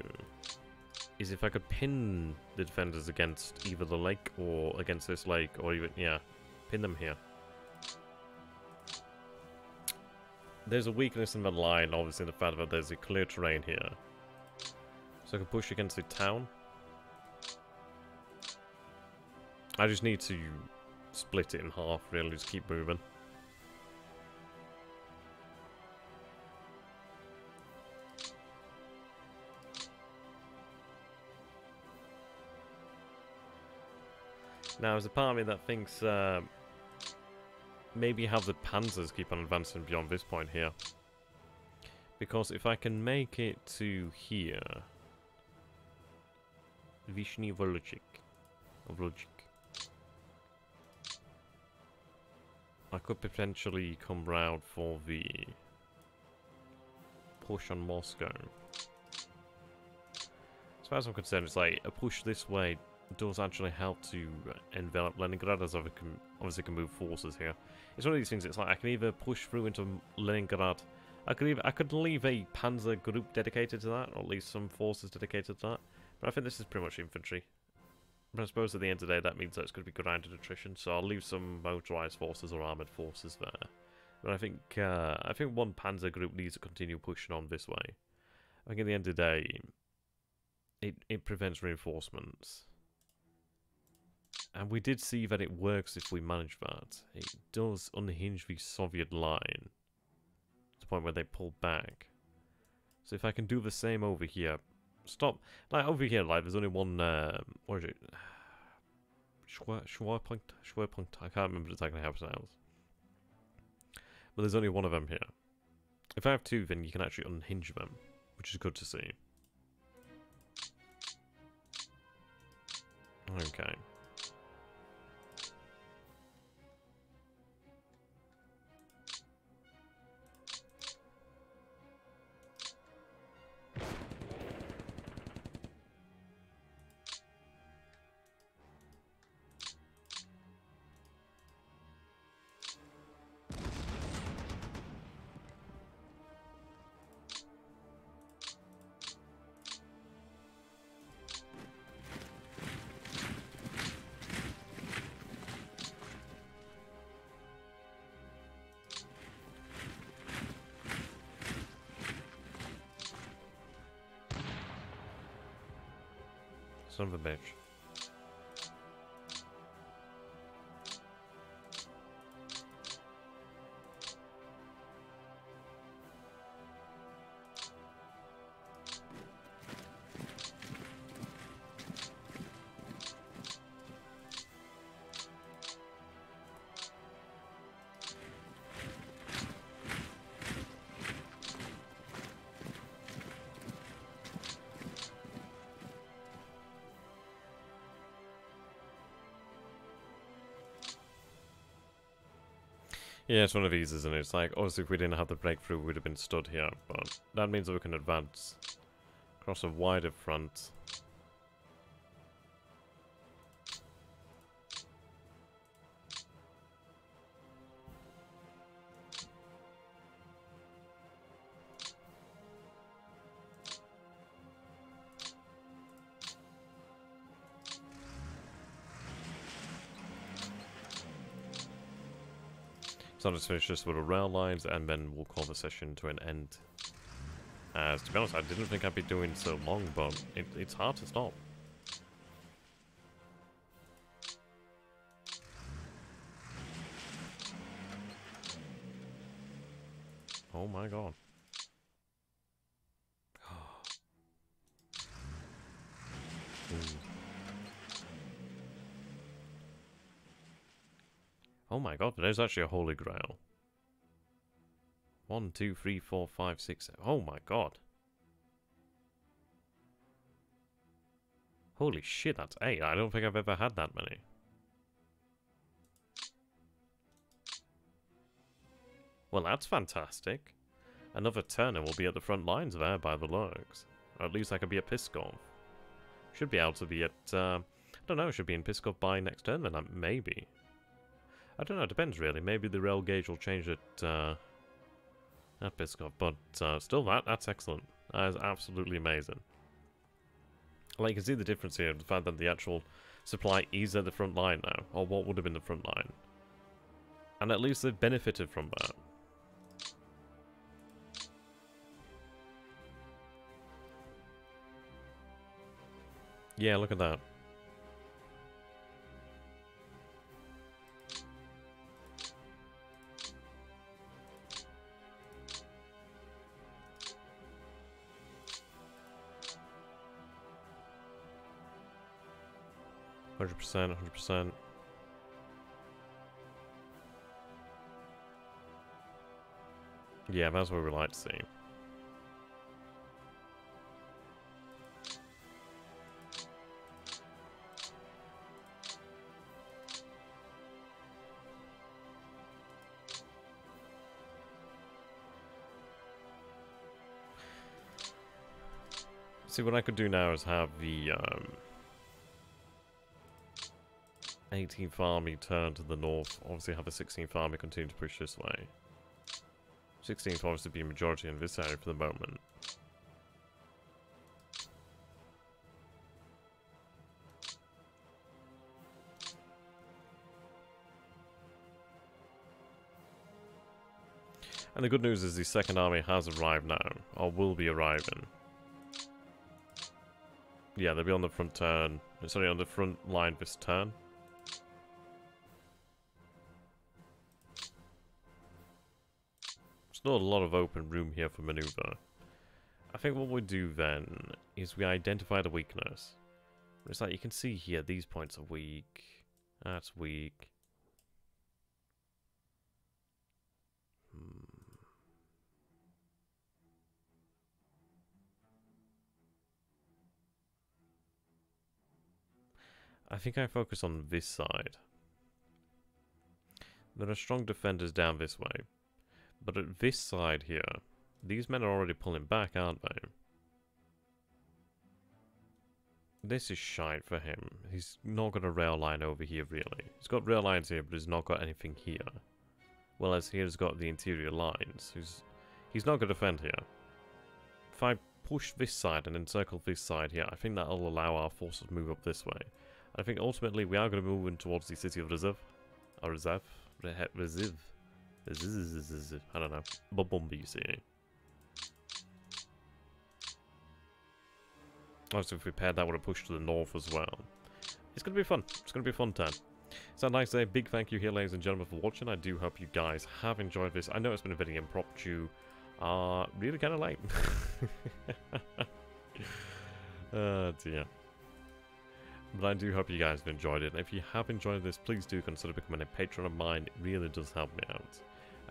is if I could pin the defenders against either the lake or against this lake, or even, yeah, pin them here. There's a weakness in the line, obviously, in the fact that there's a clear terrain here. So I can push against the town. I just need to split it in half, really, just keep moving. Now, there's a part of me that thinks uh, maybe have the Panzers keep on advancing beyond this point here. Because if I can make it to here... Vishny Volchik. Volchik. I could potentially come round for the push on Moscow. As far as I'm concerned, it's like a push this way does actually help to envelop Leningrad as I can obviously can move forces here. It's one of these things. It's like I can either push through into Leningrad. I could even I could leave a panzer group dedicated to that, or at least some forces dedicated to that. But I think this is pretty much infantry. But I suppose at the end of the day that means that it's going to be grounded attrition. So I'll leave some motorized forces or armored forces there. But I think uh, I think one panzer group needs to continue pushing on this way. I think at the end of the day, it it prevents reinforcements. And we did see that it works if we manage that. It does unhinge the Soviet line to the point where they pull back. So if I can do the same over here, stop. Like over here, like there's only one. Um, what is it? *sighs* Schwerpunkt? Schwerpunkt? I can't remember exactly how it's pronounced. But there's only one of them here. If I have two, then you can actually unhinge them, which is good to see. Okay. Son of a bitch. Yeah, it's one of these, isn't it? It's like, obviously if we didn't have the breakthrough, we would have been stood here, but that means that we can advance across a wider front. Just finish this with the rail lines and then we'll call the session to an end. As to be honest, I didn't think I'd be doing so long, but it, it's hard to stop. Oh my god. Oh my god, there's actually a holy grail. One, two, three, four, five, six. Seven. Oh my god. Holy shit, that's eight. I don't think I've ever had that many. Well, that's fantastic. Another Turner will be at the front lines there by the looks. Or at least I could be at Pskov. Should be able to be at, uh, I don't know, should be in Pskov by next turn then, uh, maybe. I don't know, it depends really. Maybe the rail gauge will change it uh, at Pskov, but uh, still, that that's excellent. That is absolutely amazing. Like, you can see the difference here, the fact that the actual supply is at the front line now, or what would have been the front line. And at least they've benefited from that. Yeah, look at that. Hundred percent, hundred percent. Yeah, that's what we like to see. See, what I could do now is have the um, 18th Army turn to the north. Obviously have the 16th Army continue to push this way. 16th obviously be majority in this area for the moment. And the good news is the second army has arrived now, or will be arriving. Yeah, they'll be on the front turn, sorry, on the front line this turn. Not a lot of open room here for maneuver. I think what we do then is we identify the weakness. It's like you can see here, these points are weak. That's weak. Hmm. I think I focus on this side. There are strong defenders down this way. But at this side here, these men are already pulling back, aren't they? This is shite for him. He's not got a rail line over here, really. He's got rail lines here, but he's not got anything here. Whereas here's got the interior lines. He's, he's not going to defend here. If I push this side and encircle this side here, I think that'll allow our forces to move up this way. I think ultimately we are going to move in towards the city of Reserve. Or Reserve? I don't know. See. Also, if we paired that with a push to the north as well. It's going to be fun. It's going to be a fun turn. So say a big thank you here, ladies and gentlemen, for watching. I do hope you guys have enjoyed this. I know it's been a very impromptu. Uh, really kind of late. *laughs* oh dear. But I do hope you guys have enjoyed it. And if you have enjoyed this, please do consider becoming a patron of mine. It really does help me out.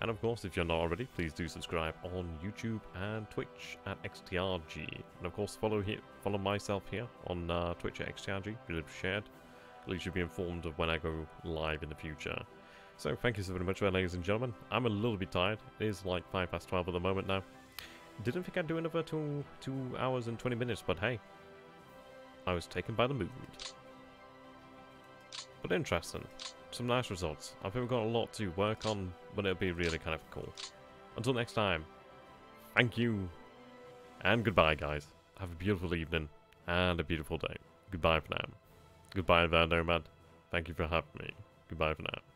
And of course, if you're not already, please do subscribe on YouTube and Twitch at XTRG. And of course, follow here, follow myself here on uh, Twitch at XTRG, really shared. At least you'll be informed of when I go live in the future. So thank you so very much, ladies and gentlemen. I'm a little bit tired. It is like 5 past 12 at the moment now. Didn't think I'd do another two, two hours and 20 minutes, but hey, I was taken by the mood. But interesting. Some nice results. I think we've got a lot to work on, but it'll be really kind of cool. Until next time, thank you, and goodbye, guys. Have a beautiful evening, and a beautiful day. Goodbye for now. Goodbye there, Nomad. Thank you for having me. Goodbye for now.